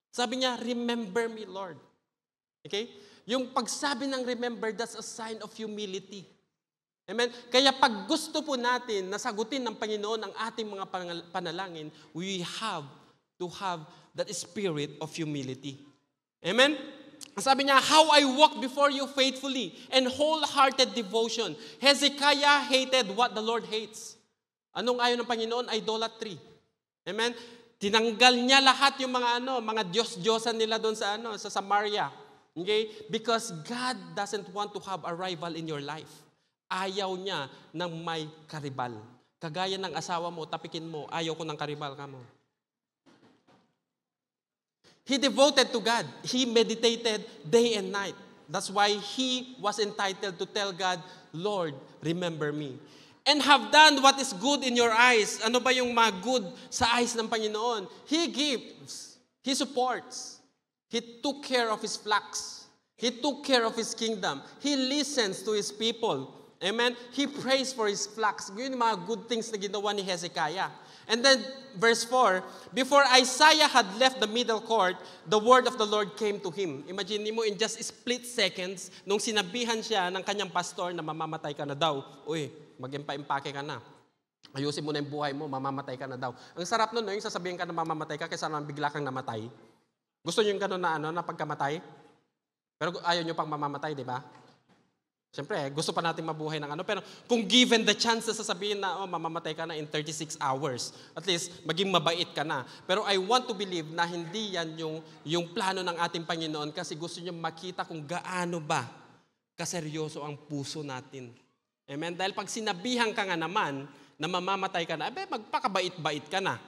S1: Sabi niya, remember me, Lord. Okay? Yung pagsabi ng remember, that's a sign of humility. Amen? Kaya pag gusto po natin na sagutin ng Panginoon ang ating mga panalangin, we have to have that spirit of humility. Amen? Sabi niya, how I walk before you faithfully and wholehearted devotion. Hezekiah hated what the Lord hates. Anong ayaw ng Panginoon? Idolatry. Amen? Tinanggal niya lahat yung mga ano, mga Diyos-Diyosan nila doon sa ano, sa Samaria. Okay? Because God doesn't want to have a rival in your life. Ayaw niya ng may karibal. Kagaya ng asawa mo, tapikin mo, ayaw ko ng karibal ka mo. He devoted to God. He meditated day and night. That's why he was entitled to tell God, Lord, remember me. And have done what is good in your eyes. Ano ba yung mga good sa eyes ng Panginoon? He gives. He supports. He took care of his flocks. He took care of his kingdom. He listens to his people. Amen? He prays for his flocks. Yun yung mga good things na ginawa ni Hezekiah. And then, verse 4, Before Isaiah had left the middle court, the word of the Lord came to him. Imagine mo, in just split seconds, nung sinabihan siya ng kanyang pastor na mamamatay ka na daw, uy, mag-impake ka na. Ayusin mo na yung buhay mo, mamamatay ka na daw. Ang sarap nun, no, yung sasabihin ka na mamamatay ka, kaysa naman bigla kang namatay. Gusto niyo yung gano'n na, ano, na pagkamatay? Pero ayaw niyo pang mamamatay, di ba? Siyempre, gusto pa natin mabuhay ng ano. Pero kung given the chance na sasabihin na, oh, mamamatay ka na in 36 hours, at least maging mabait ka na. Pero I want to believe na hindi yan yung, yung plano ng ating Panginoon kasi gusto niya makita kung gaano ba kaseryoso ang puso natin. Amen? Dahil pag sinabihan ka nga naman na mamamatay ka na, abe, magpakabait-bait ka na.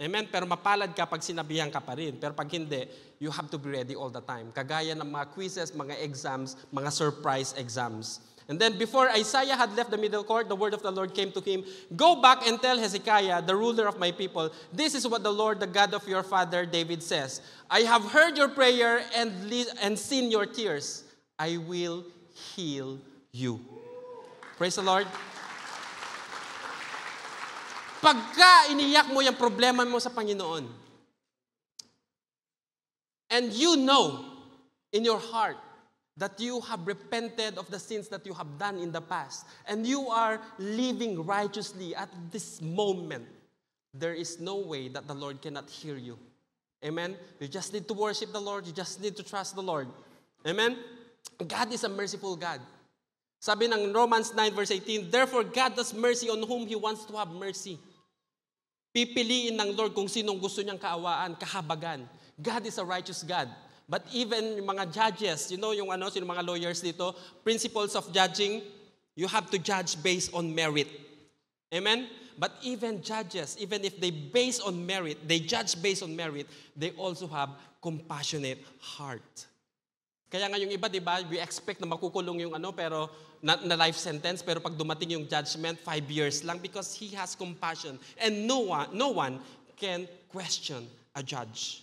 S1: Amen? Pero mapalad ka pag sinabihan ka pa rin. Pero pag hindi, you have to be ready all the time. Kagaya ng mga quizzes, mga exams, mga surprise exams. And then before Isaiah had left the middle court, the word of the Lord came to him Go back and tell Hezekiah, the ruler of my people, this is what the Lord, the God of your father David says I have heard your prayer and, li- and seen your tears. I will heal you. Praise the Lord. Pagka iniyak mo yung problema mo sa Panginoon, and you know in your heart that you have repented of the sins that you have done in the past, and you are living righteously at this moment, there is no way that the Lord cannot hear you. Amen? You just need to worship the Lord. You just need to trust the Lord. Amen? God is a merciful God. Sabi ng Romans 9 verse 18, Therefore God does mercy on whom He wants to have mercy. Pipiliin ng Lord kung sinong gusto niyang kaawaan, kahabagan. God is a righteous God. But even yung mga judges, you know yung ano, sino mga lawyers dito, principles of judging, you have to judge based on merit. Amen? But even judges, even if they base on merit, they judge based on merit, they also have compassionate heart. Kaya nga yung iba, di ba, we expect na makukulong yung ano, pero na, na life sentence, pero pag dumating yung judgment, five years lang because he has compassion. And no one, no one can question a judge.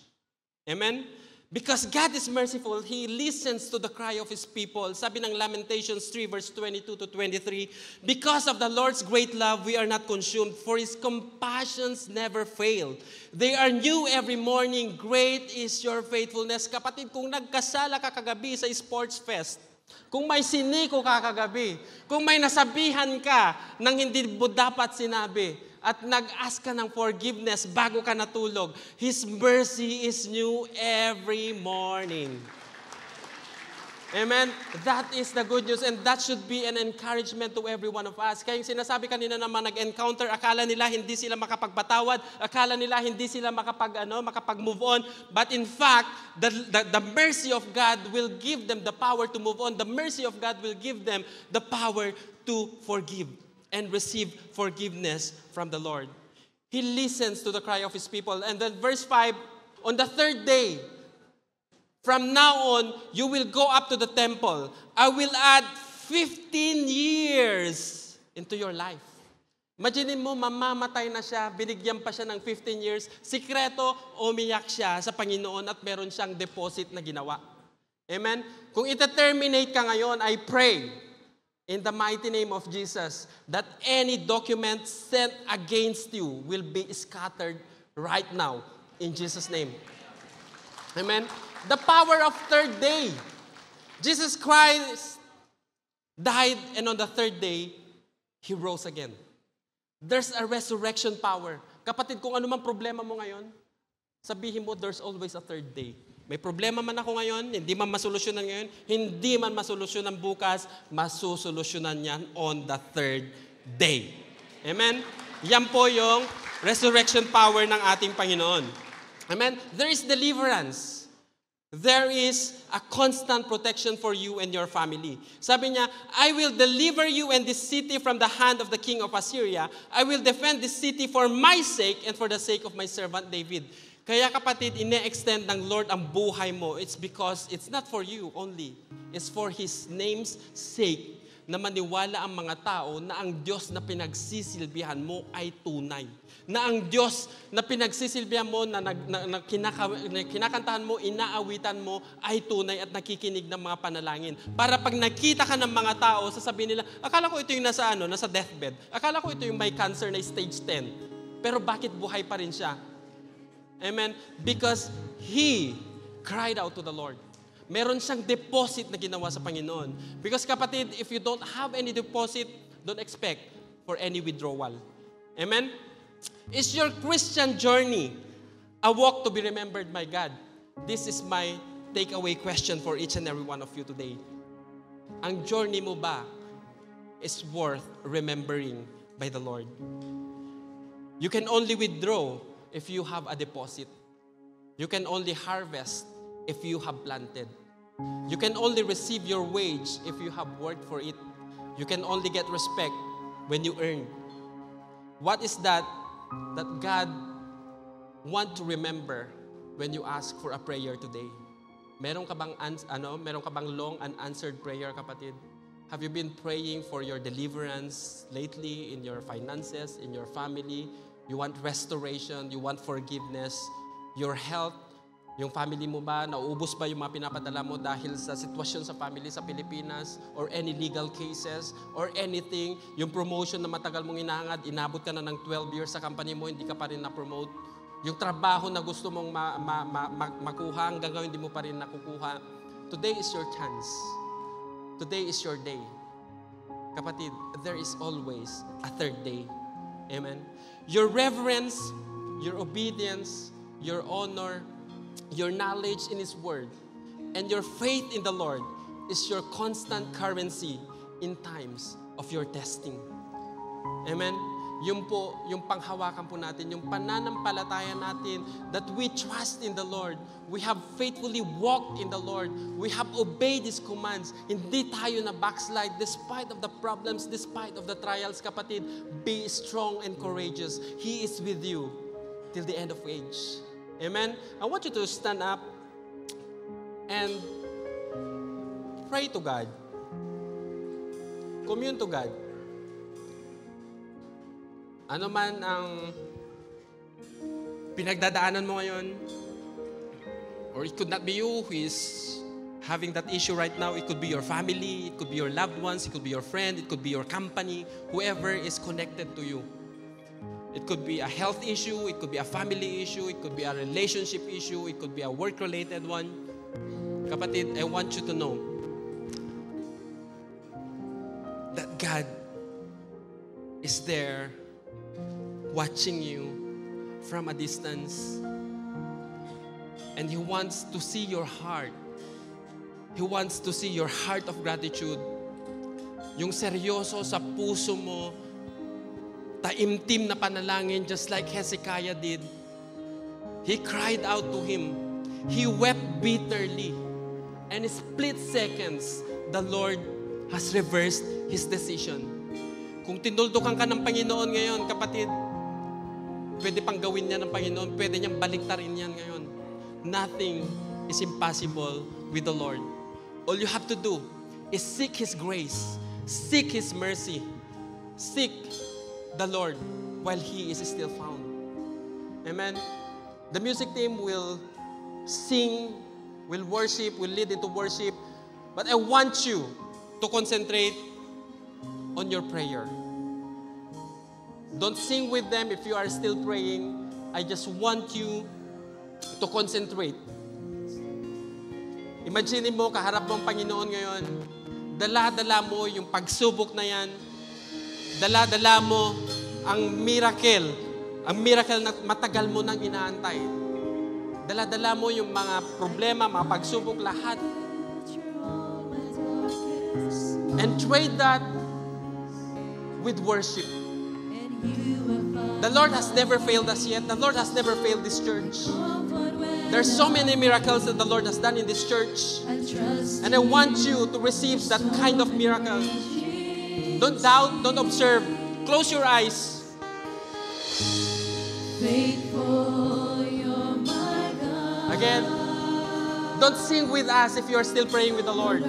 S1: Amen? Because God is merciful, He listens to the cry of His people. Sabi ng Lamentations 3 verse 22 to 23, Because of the Lord's great love, we are not consumed, for His compassions never fail. They are new every morning. Great is your faithfulness. Kapatid, kung nagkasala ka kagabi sa sports fest, kung may siniko ka kagabi, kung may nasabihan ka nang hindi mo dapat sinabi, at nag-ask ka ng forgiveness bago ka natulog, His mercy is new every morning. Amen? That is the good news and that should be an encouragement to every one of us. Kaya yung sinasabi kanina naman nag-encounter, akala nila hindi sila makapagpatawad, akala nila hindi sila makapag, ano, makapag-move on. But in fact, the, the, the mercy of God will give them the power to move on. The mercy of God will give them the power to forgive and receive forgiveness from the Lord. He listens to the cry of his people. And then verse 5, on the third day, From now on, you will go up to the temple. I will add 15 years into your life. Imagine mo, mamamatay na siya, binigyan pa siya ng 15 years. Sikreto, umiyak siya sa Panginoon at meron siyang deposit na ginawa. Amen? Kung ita-terminate ka ngayon, I pray in the mighty name of Jesus that any document sent against you will be scattered right now in Jesus' name. Amen? The power of third day. Jesus Christ died and on the third day, He rose again. There's a resurrection power. Kapatid, kung ano problema mo ngayon, sabihin mo, there's always a third day. May problema man ako ngayon, hindi man masolusyonan ngayon, hindi man masolusyonan bukas, masusolusyonan yan on the third day. Amen? Yan po yung resurrection power ng ating Panginoon. Amen? There is deliverance. There is a constant protection for you and your family. Sabi niya, I will deliver you and this city from the hand of the king of Assyria. I will defend this city for my sake and for the sake of my servant David. Kaya kapatid, ine-extend ng Lord ang buhay mo. It's because it's not for you only. It's for His name's sake na maniwala ang mga tao na ang Diyos na pinagsisilbihan mo ay tunay na ang Diyos na pinagsisilbihan mo, na, na, na, na, kinaka, na kinakantahan mo, inaawitan mo, ay tunay at nakikinig ng mga panalangin. Para pag nakita ka ng mga tao, sasabihin nila, akala ko ito yung nasa, ano, nasa deathbed. Akala ko ito yung may cancer na stage 10. Pero bakit buhay pa rin siya? Amen? Because He cried out to the Lord. Meron siyang deposit na ginawa sa Panginoon. Because kapatid, if you don't have any deposit, don't expect for any withdrawal. Amen? Is your Christian journey a walk to be remembered by God? This is my takeaway question for each and every one of you today. Ang journey mo ba is worth remembering by the Lord? You can only withdraw if you have a deposit. You can only harvest if you have planted. You can only receive your wage if you have worked for it. You can only get respect when you earn. What is that that God want to remember when you ask for a prayer today? Meron ka bang ano, meron ka bang long unanswered prayer, kapatid? Have you been praying for your deliverance lately in your finances, in your family? You want restoration, you want forgiveness, your health, yung family mo ba, nauubos ba yung mga pinapadala mo dahil sa sitwasyon sa family sa Pilipinas or any legal cases or anything, yung promotion na matagal mong inahangad, inabot ka na ng 12 years sa company mo, hindi ka pa rin na-promote. Yung trabaho na gusto mong ma- ma- ma- ma- makuha, hanggang ngayon hindi mo pa rin nakukuha. Today is your chance. Today is your day. Kapatid, there is always a third day. Amen. Your reverence, your obedience, your honor, your knowledge in His Word, and your faith in the Lord is your constant currency in times of your testing. Amen? Yung po, yung panghawakan po natin, yung pananampalataya natin that we trust in the Lord. We have faithfully walked in the Lord. We have obeyed His commands. Hindi tayo na backslide despite of the problems, despite of the trials, kapatid. Be strong and courageous. He is with you till the end of age. Amen? I want you to stand up and pray to God. Commune to God. Ano man ang pinagdadaanan mo ngayon, or it could not be you who is having that issue right now. It could be your family, it could be your loved ones, it could be your friend, it could be your company, whoever is connected to you. It could be a health issue, it could be a family issue, it could be a relationship issue, it could be a work-related one. Kapatid, I want you to know that God is there watching you from a distance. And He wants to see your heart. He wants to see your heart of gratitude. Yung seryoso sa puso mo, taimtim na panalangin just like Hezekiah did. He cried out to Him. He wept bitterly. And in split seconds, the Lord has reversed His decision. Kung tinuldukan ka ng Panginoon ngayon, kapatid, pwede pang gawin niya ng Panginoon, pwede niyang baliktarin yan ngayon. Nothing is impossible with the Lord. All you have to do is seek His grace, seek His mercy, seek the Lord while He is still found. Amen. The music team will sing, will worship, will lead into worship, but I want you to concentrate on your prayer. Don't sing with them if you are still praying. I just want you to concentrate. Imagine mo, kaharap mo ang Panginoon ngayon. Dala-dala mo yung pagsubok na yan. Dala-dala mo ang miracle. Ang miracle na matagal mo nang inaantay. Dala-dala mo yung mga problema, mga pagsubok, lahat. And trade that with worship. The Lord has never failed us yet. The Lord has never failed this church. There's so many miracles that the Lord has done in this church. And I want you to receive that kind of miracle. Don't doubt, don't observe. Close your eyes. Again, don't sing with us if you are still praying with the Lord.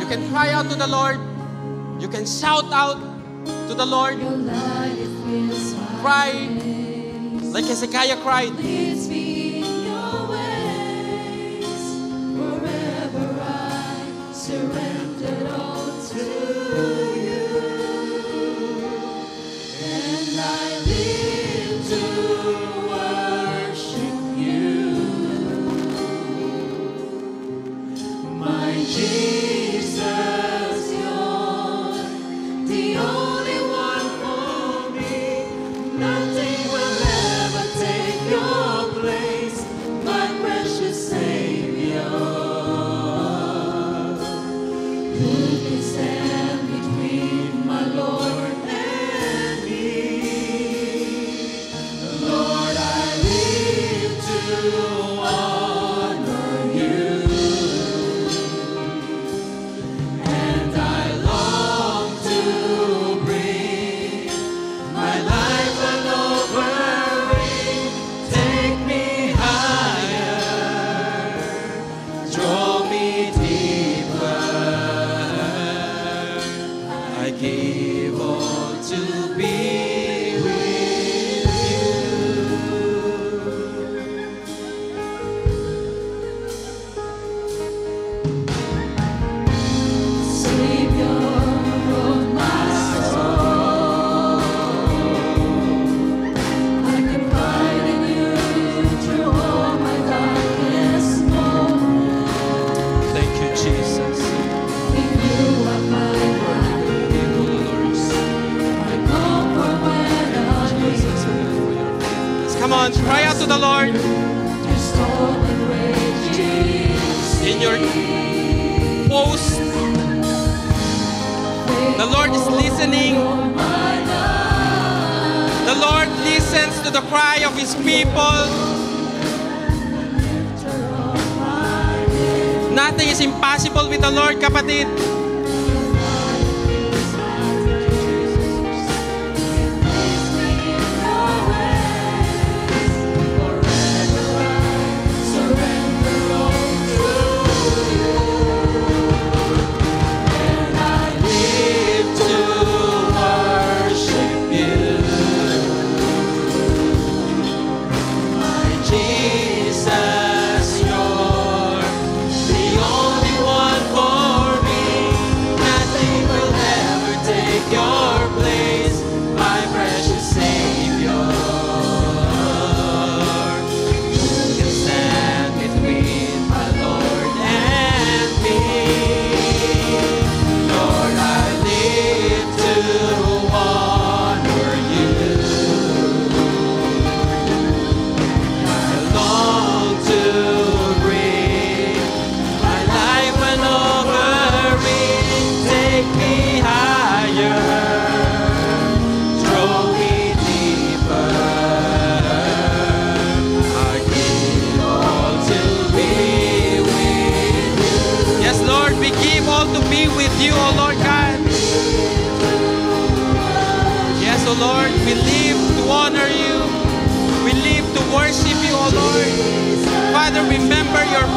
S1: You can cry out to the Lord. You can shout out to the Lord. Cry like Hezekiah cried. On, cry out to the Lord in your post. The Lord is listening. The Lord listens to the cry of His people. Nothing is impossible with the Lord, kapatid.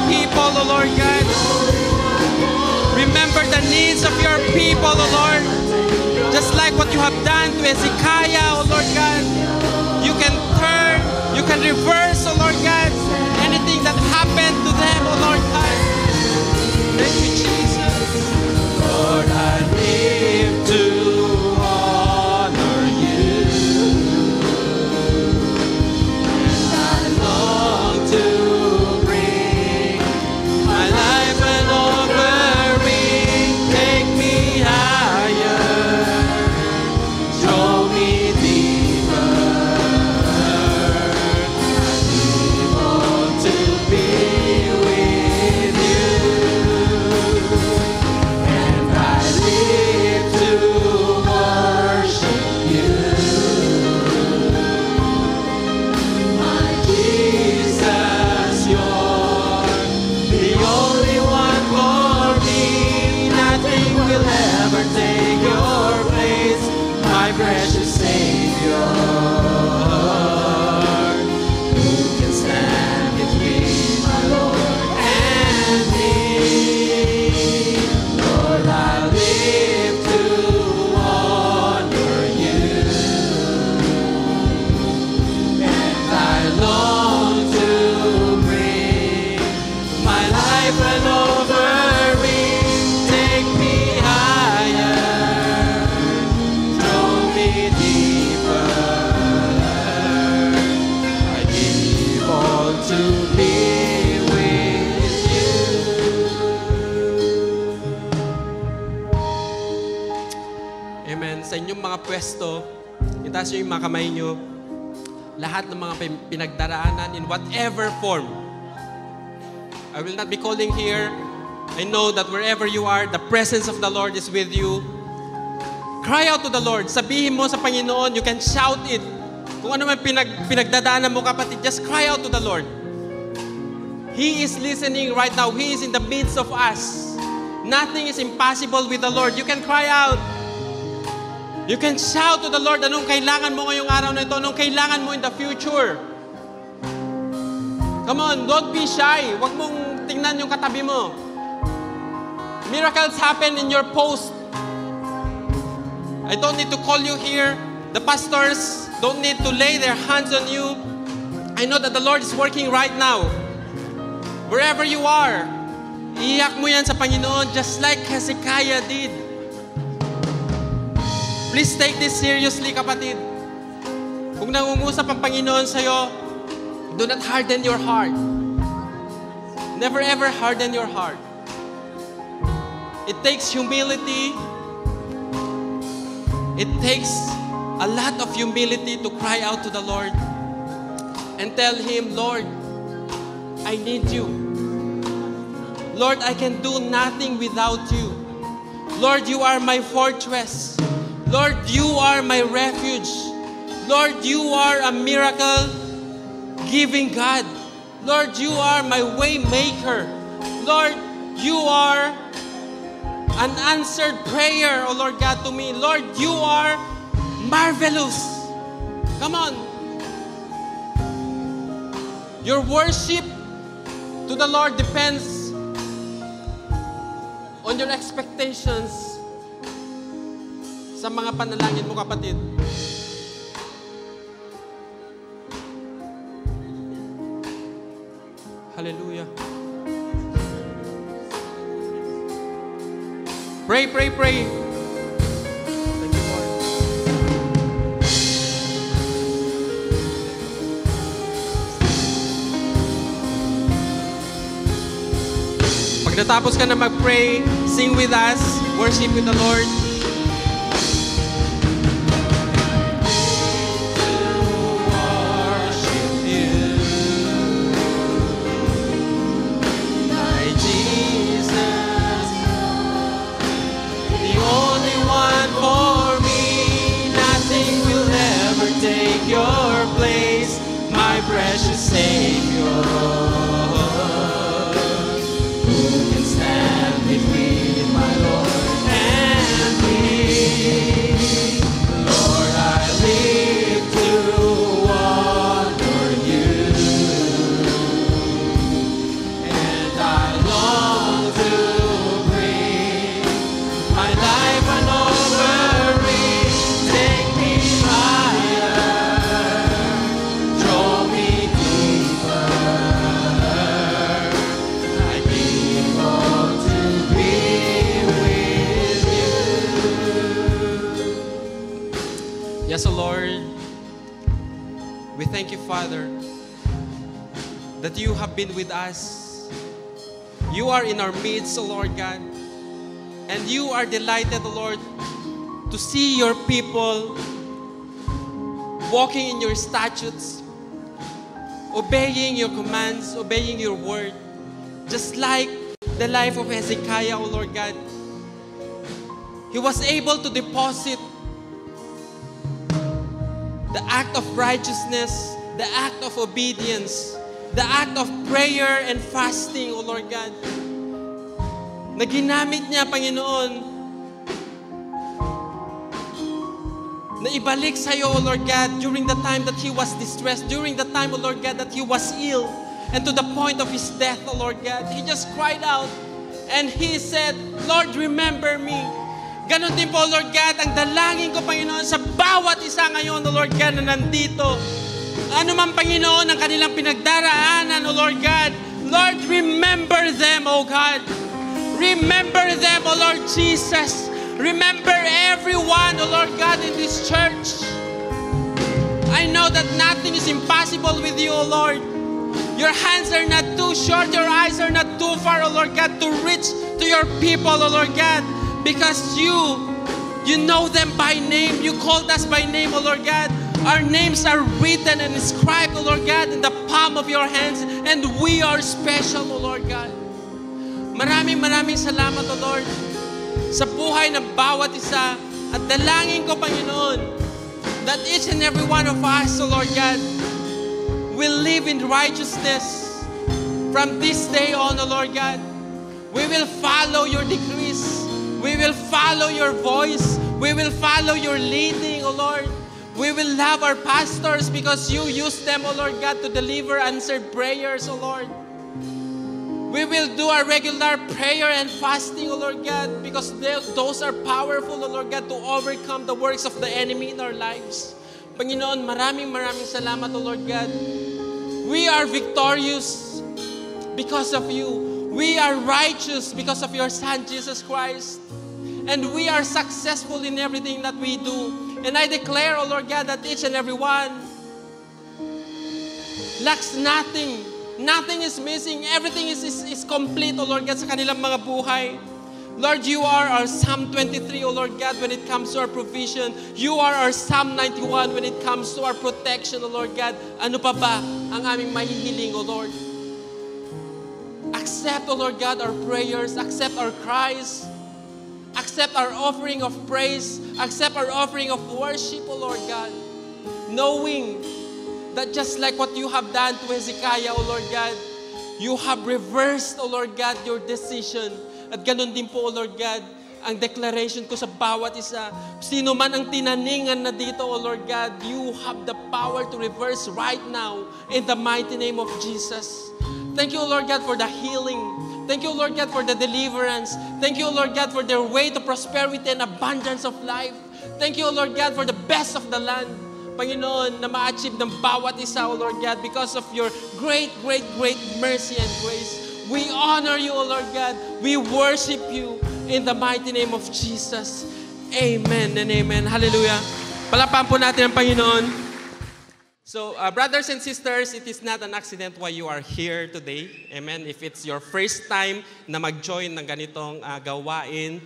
S1: People, O Lord God. Remember the needs of your people, O Lord. Just like what you have done to Hezekiah, O Lord God. I will not be calling here. I know that wherever you are, the presence of the Lord is with you. Cry out to the Lord. Sabihin mo sa Panginoon, you can shout it. Kung ano man pinag, pinagdadaanan mo kapatid, just cry out to the Lord. He is listening right now. He is in the midst of us. Nothing is impossible with the Lord. You can cry out. You can shout to the Lord anong kailangan mo ngayong araw na ito, anong kailangan mo in the future. Come on, don't be shy. Huwag mong tingnan yung katabi mo. Miracles happen in your post. I don't need to call you here. The pastors don't need to lay their hands on you. I know that the Lord is working right now. Wherever you are, iyak mo yan sa Panginoon just like Hezekiah did. Please take this seriously, kapatid. Kung nangungusap ang Panginoon sa'yo, do not harden your heart. Never ever harden your heart. It takes humility. It takes a lot of humility to cry out to the Lord and tell Him, Lord, I need you. Lord, I can do nothing without you. Lord, you are my fortress. Lord, you are my refuge. Lord, you are a miracle giving God. Lord, you are my way maker. Lord, you are an answered prayer, oh Lord God, to me. Lord, you are marvelous. Come on. Your worship to the Lord depends on your expectations sa mga panalangin mo, kapatid. Pray, pray, pray. Thank you, Lord. Pag natapos ka na mag-pray, sing with us, worship with the Lord. Father, that you have been with us. You are in our midst, O Lord God. And you are delighted, O Lord, to see your people walking in your statutes, obeying your commands, obeying your word, just like the life of Hezekiah, O Lord God. He was able to deposit the act of righteousness, the act of obedience, the act of prayer and fasting, O Lord God, na ginamit niya, Panginoon, na ibalik sa iyo, O Lord God, during the time that he was distressed, during the time, O Lord God, that he was ill, and to the point of his death, O Lord God. He just cried out, and he said, Lord, remember me. Ganon din po, Lord God, ang dalangin ko, Panginoon, sa bawat isa ngayon, O Lord God, na nandito. Man, Panginoon, ang kanilang pinagdaraanan, O Lord God, Lord, remember them, O God. Remember them, O Lord Jesus. Remember everyone, O Lord God, in this church. I know that nothing is impossible with you, O Lord. Your hands are not too short, your eyes are not too far, O Lord God, to reach to your people, O Lord God, because you, you know them by name. You called us by name, O Lord God. Our names are written and inscribed, O Lord God, in the palm of your hands, and we are special, O Lord God. Maraming maraming salamat, O Lord, sa buhay ng bawat isa. At dalangin ko, Panginoon, that each and every one of us, O Lord God, will live in righteousness from this day on, O Lord God. We will follow your decrees. We will follow your voice. We will follow your leading, O Lord. We will love our pastors because you use them, O Lord God, to deliver answered prayers, O Lord. We will do our regular prayer and fasting, O Lord God, because they- those are powerful, O Lord God, to overcome the works of the enemy in our lives. Panginoon, maraming maraming salamat, O Lord God. We are victorious because of you. We are righteous because of your Son, Jesus Christ. And we are successful in everything that we do. And I declare, O Lord God, that each and every one lacks nothing. Nothing is missing. Everything is, is, is complete, O Lord God, sa kanilang mga buhay. Lord, you are our Psalm 23, O Lord God, when it comes to our provision. You are our Psalm 91 when it comes to our protection, O Lord God. Ano pa ba ang aming mahihiling, O Lord? Accept, O Lord God, our prayers. Accept our cries. Accept our offering of praise. Accept our offering of worship, O Lord God. Knowing that just like what you have done to Hezekiah, O Lord God, you have reversed, O Lord God, your decision. At ganun din po, O Lord God, ang declaration ko sa bawat isa. Sino man ang tinaningan na dito, O Lord God, you have the power to reverse right now in the mighty name of Jesus. Thank you, O Lord God, for the healing. Thank you, Lord God, for the deliverance. Thank you, Lord God, for their way to prosperity and abundance of life. Thank you, Lord God, for the best of the land. Panginoon, na ma-achieve ng bawat isa, O Lord God, because of your great, great, great mercy and grace. We honor you, O Lord God. We worship you in the mighty name of Jesus. Amen and amen. Hallelujah. Palapan po natin ang Panginoon. So, uh, brothers and sisters, it is not an accident why you are here today. Amen. If it's your first time na mag-join ng ganitong uh, gawain,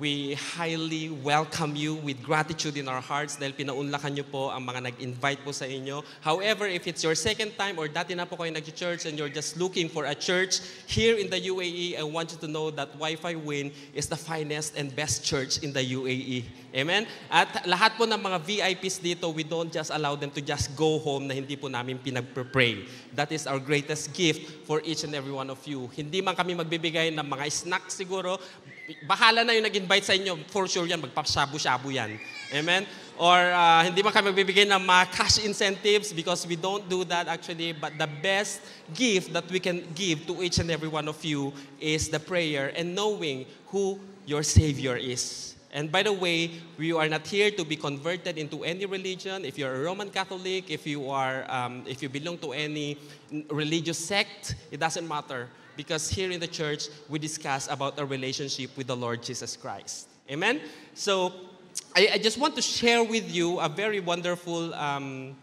S1: we highly welcome you with gratitude in our hearts dahil pinaunlakan niyo po ang mga nag-invite po sa inyo. However, if it's your second time or dati na po kayo nag-church and you're just looking for a church here in the UAE, I want you to know that Wi-Fi Win is the finest and best church in the UAE. Amen? At lahat po ng mga VIPs dito, we don't just allow them to just go home na hindi po namin pinag-pray. That is our greatest gift for each and every one of you. Hindi man kami magbibigay ng mga snacks siguro, bahala na yung nag-invite sa inyo, for sure yan, magpasabu-shabu yan. Amen? Or uh, hindi man kami magbibigay ng mga cash incentives because we don't do that actually. But the best gift that we can give to each and every one of you is the prayer and knowing who your Savior is. And by the way, we are not here to be converted into any religion. If you're a Roman Catholic, if you are, um, if you belong to any religious sect, it doesn't matter. Because here in the church, we discuss about our relationship with the Lord Jesus Christ. Amen? So, I, I just want to share with you a very wonderful um,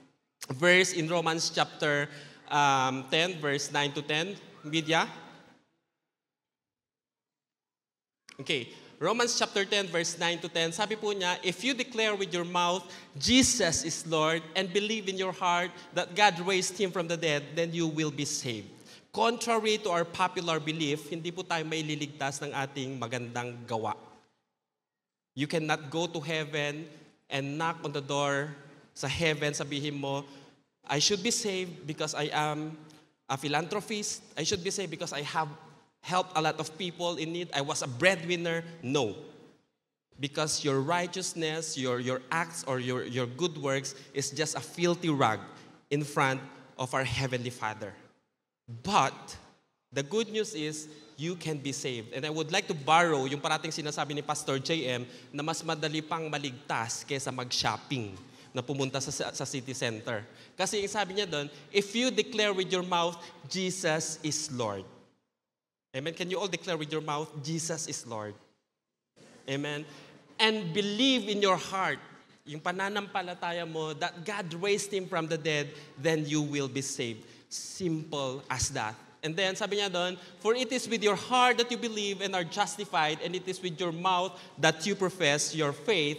S1: verse in Romans chapter um, 10, verse 9 to 10. Media? Okay. Romans chapter 10, verse 9 to 10, sabi po niya, If you declare with your mouth, Jesus is Lord, and believe in your heart that God raised Him from the dead, then you will be saved. Contrary to our popular belief, hindi po tayo may liligtas ng ating magandang gawa. You cannot go to heaven and knock on the door sa heaven, sabihin mo, I should be saved because I am a philanthropist. I should be saved because I have helped a lot of people in need. I was a breadwinner. No. Because your righteousness, your, your acts, or your, your good works is just a filthy rag in front of our Heavenly Father. But the good news is you can be saved. And I would like to borrow yung parating sinasabi ni Pastor JM na mas madali pang maligtas kaysa mag-shopping na pumunta sa, sa city center. Kasi yung sabi niya doon, if you declare with your mouth, Jesus is Lord. Amen? Can you all declare with your mouth, Jesus is Lord? Amen? And believe in your heart, yung pananampalataya mo, that God raised Him from the dead, then you will be saved. Simple as that. And then sabi niya doon, for it is with your heart that you believe and are justified, and it is with your mouth that you profess your faith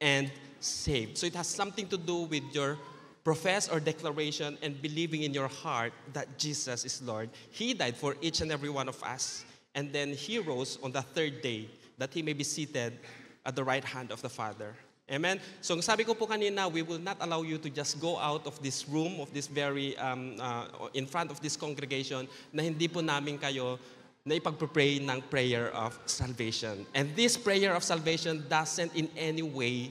S1: and saved. So it has something to do with your profess or declaration and believing in your heart that Jesus is Lord. He died for each and every one of us. And then he rose on the third day that he may be seated at the right hand of the Father. Amen? So sabi ko po kanina, we will not allow you to just go out of this room, of this very, um, uh, in front of this congregation, na hindi po namin kayo na ipagpray ng prayer of salvation. And this prayer of salvation doesn't in any way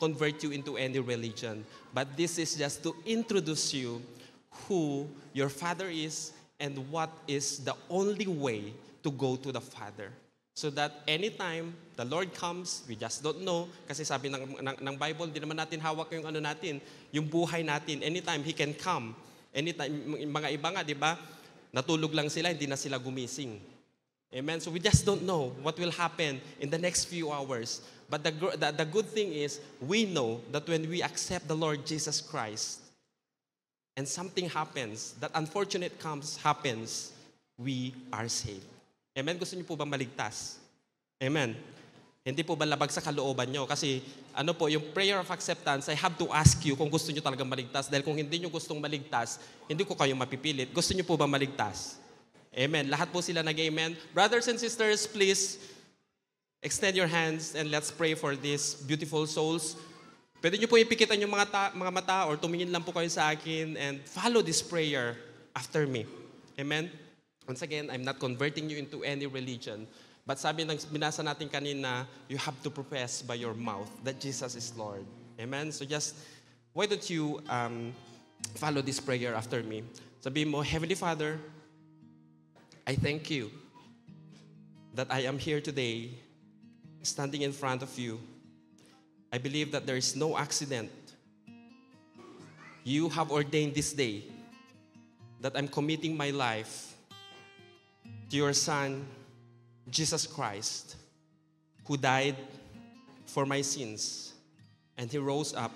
S1: convert you into any religion. But this is just to introduce you who your Father is and what is the only way to go to the Father. So that anytime the Lord comes, we just don't know. Kasi sabi ng, ng, ng Bible, di naman natin hawak yung ano natin, yung buhay natin. Anytime He can come. Anytime, mga iba nga, di ba? Natulog lang sila, hindi na sila gumising. Amen. So we just don't know what will happen in the next few hours. But the, the, the good thing is, we know that when we accept the Lord Jesus Christ, and something happens, that unfortunate comes, happens, we are saved. Amen? Gusto niyo po ba maligtas? Amen. Hindi po ba labag sa kalooban nyo? Kasi ano po, yung prayer of acceptance, I have to ask you kung gusto nyo talagang maligtas. Dahil kung hindi nyo gustong maligtas, hindi ko kayo mapipilit. Gusto nyo po ba maligtas? Amen. Lahat po sila nag-amen. Brothers and sisters, please extend your hands and let's pray for these beautiful souls. Pwede nyo po ipikitan yung mga, ta- mga mata or tumingin lang po kayo sa akin and follow this prayer after me. Amen? Once again, I'm not converting you into any religion. But sabi ng binasa natin kanina, you have to profess by your mouth that Jesus is Lord. Amen? So just, why don't you um, follow this prayer after me? Sabi mo, Heavenly Father, I thank you that I am here today, standing in front of you. I believe that there is no accident. You have ordained this day that I'm committing my life to your Son, Jesus Christ, who died for my sins, and he rose up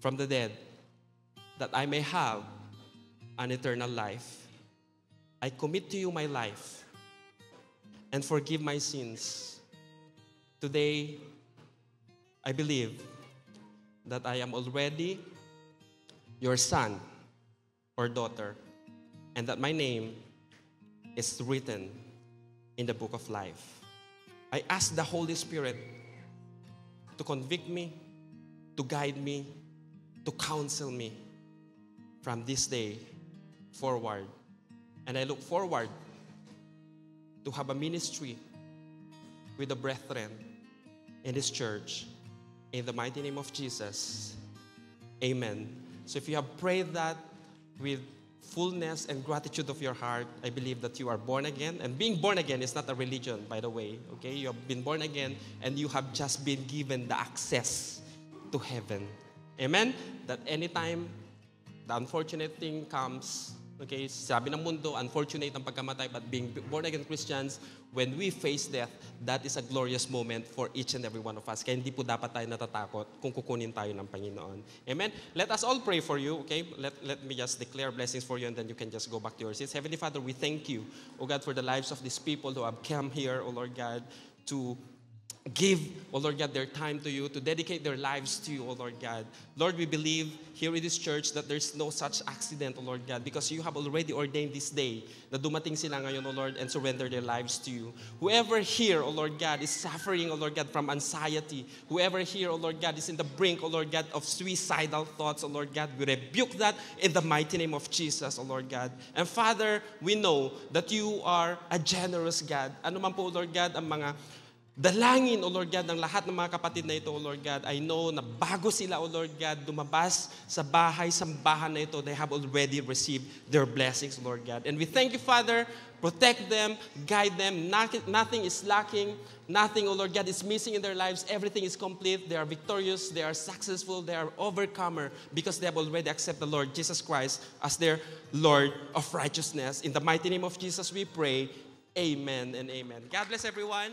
S1: from the dead that I may have an eternal life. I commit to you my life and forgive my sins. Today, I believe that I am already your son or daughter, and that my name is written in the book of life. I ask the Holy Spirit to convict me, to guide me, to counsel me from this day forward. And I look forward to have a ministry with the brethren in this church. In the mighty name of Jesus. Amen. So if you have prayed that with fullness and gratitude of your heart, I believe that you are born again. And being born again is not a religion, by the way. Okay? You have been born again and you have just been given the access to heaven. Amen? That anytime the unfortunate thing comes, okay, sabi ng mundo, unfortunate ang pagkamatay, but being born again Christians, when we face death, that is a glorious moment for each and every one of us. Kaya hindi po dapat tayo natatakot kung kukunin tayo ng Panginoon. Amen? Let us all pray for you, okay? Let, let me just declare blessings for you and then you can just go back to your seats. Heavenly Father, we thank you, O God, for the lives of these people who have come here, O Lord God, to give, O Lord God, their time to you, to dedicate their lives to you, O Lord God. Lord, we believe here in this church that there's no such accident, O Lord God, because you have already ordained this day na dumating sila ngayon, O Lord, and surrender their lives to you. Whoever here, O Lord God, is suffering, O Lord God, from anxiety, whoever here, O Lord God, is in the brink, O Lord God, of suicidal thoughts, O Lord God, we rebuke that in the mighty name of Jesus, O Lord God. And Father, we know that you are a generous God. Ano man po, Lord God, ang mga Dalangin, O Lord God, ng lahat ng mga kapatid na ito, O Lord God, I know na bago sila, O Lord God, dumabas sa bahay, sambahan na ito, they have already received their blessings, Lord God. And we thank you, Father, protect them, guide them, Nothing- is lacking, nothing, O Lord God, is missing in their lives, everything is complete, they are victorious, they are successful, they are overcomer, because they have already accepted the Lord Jesus Christ as their Lord of righteousness. In the mighty name of Jesus we pray, amen and amen. God bless everyone.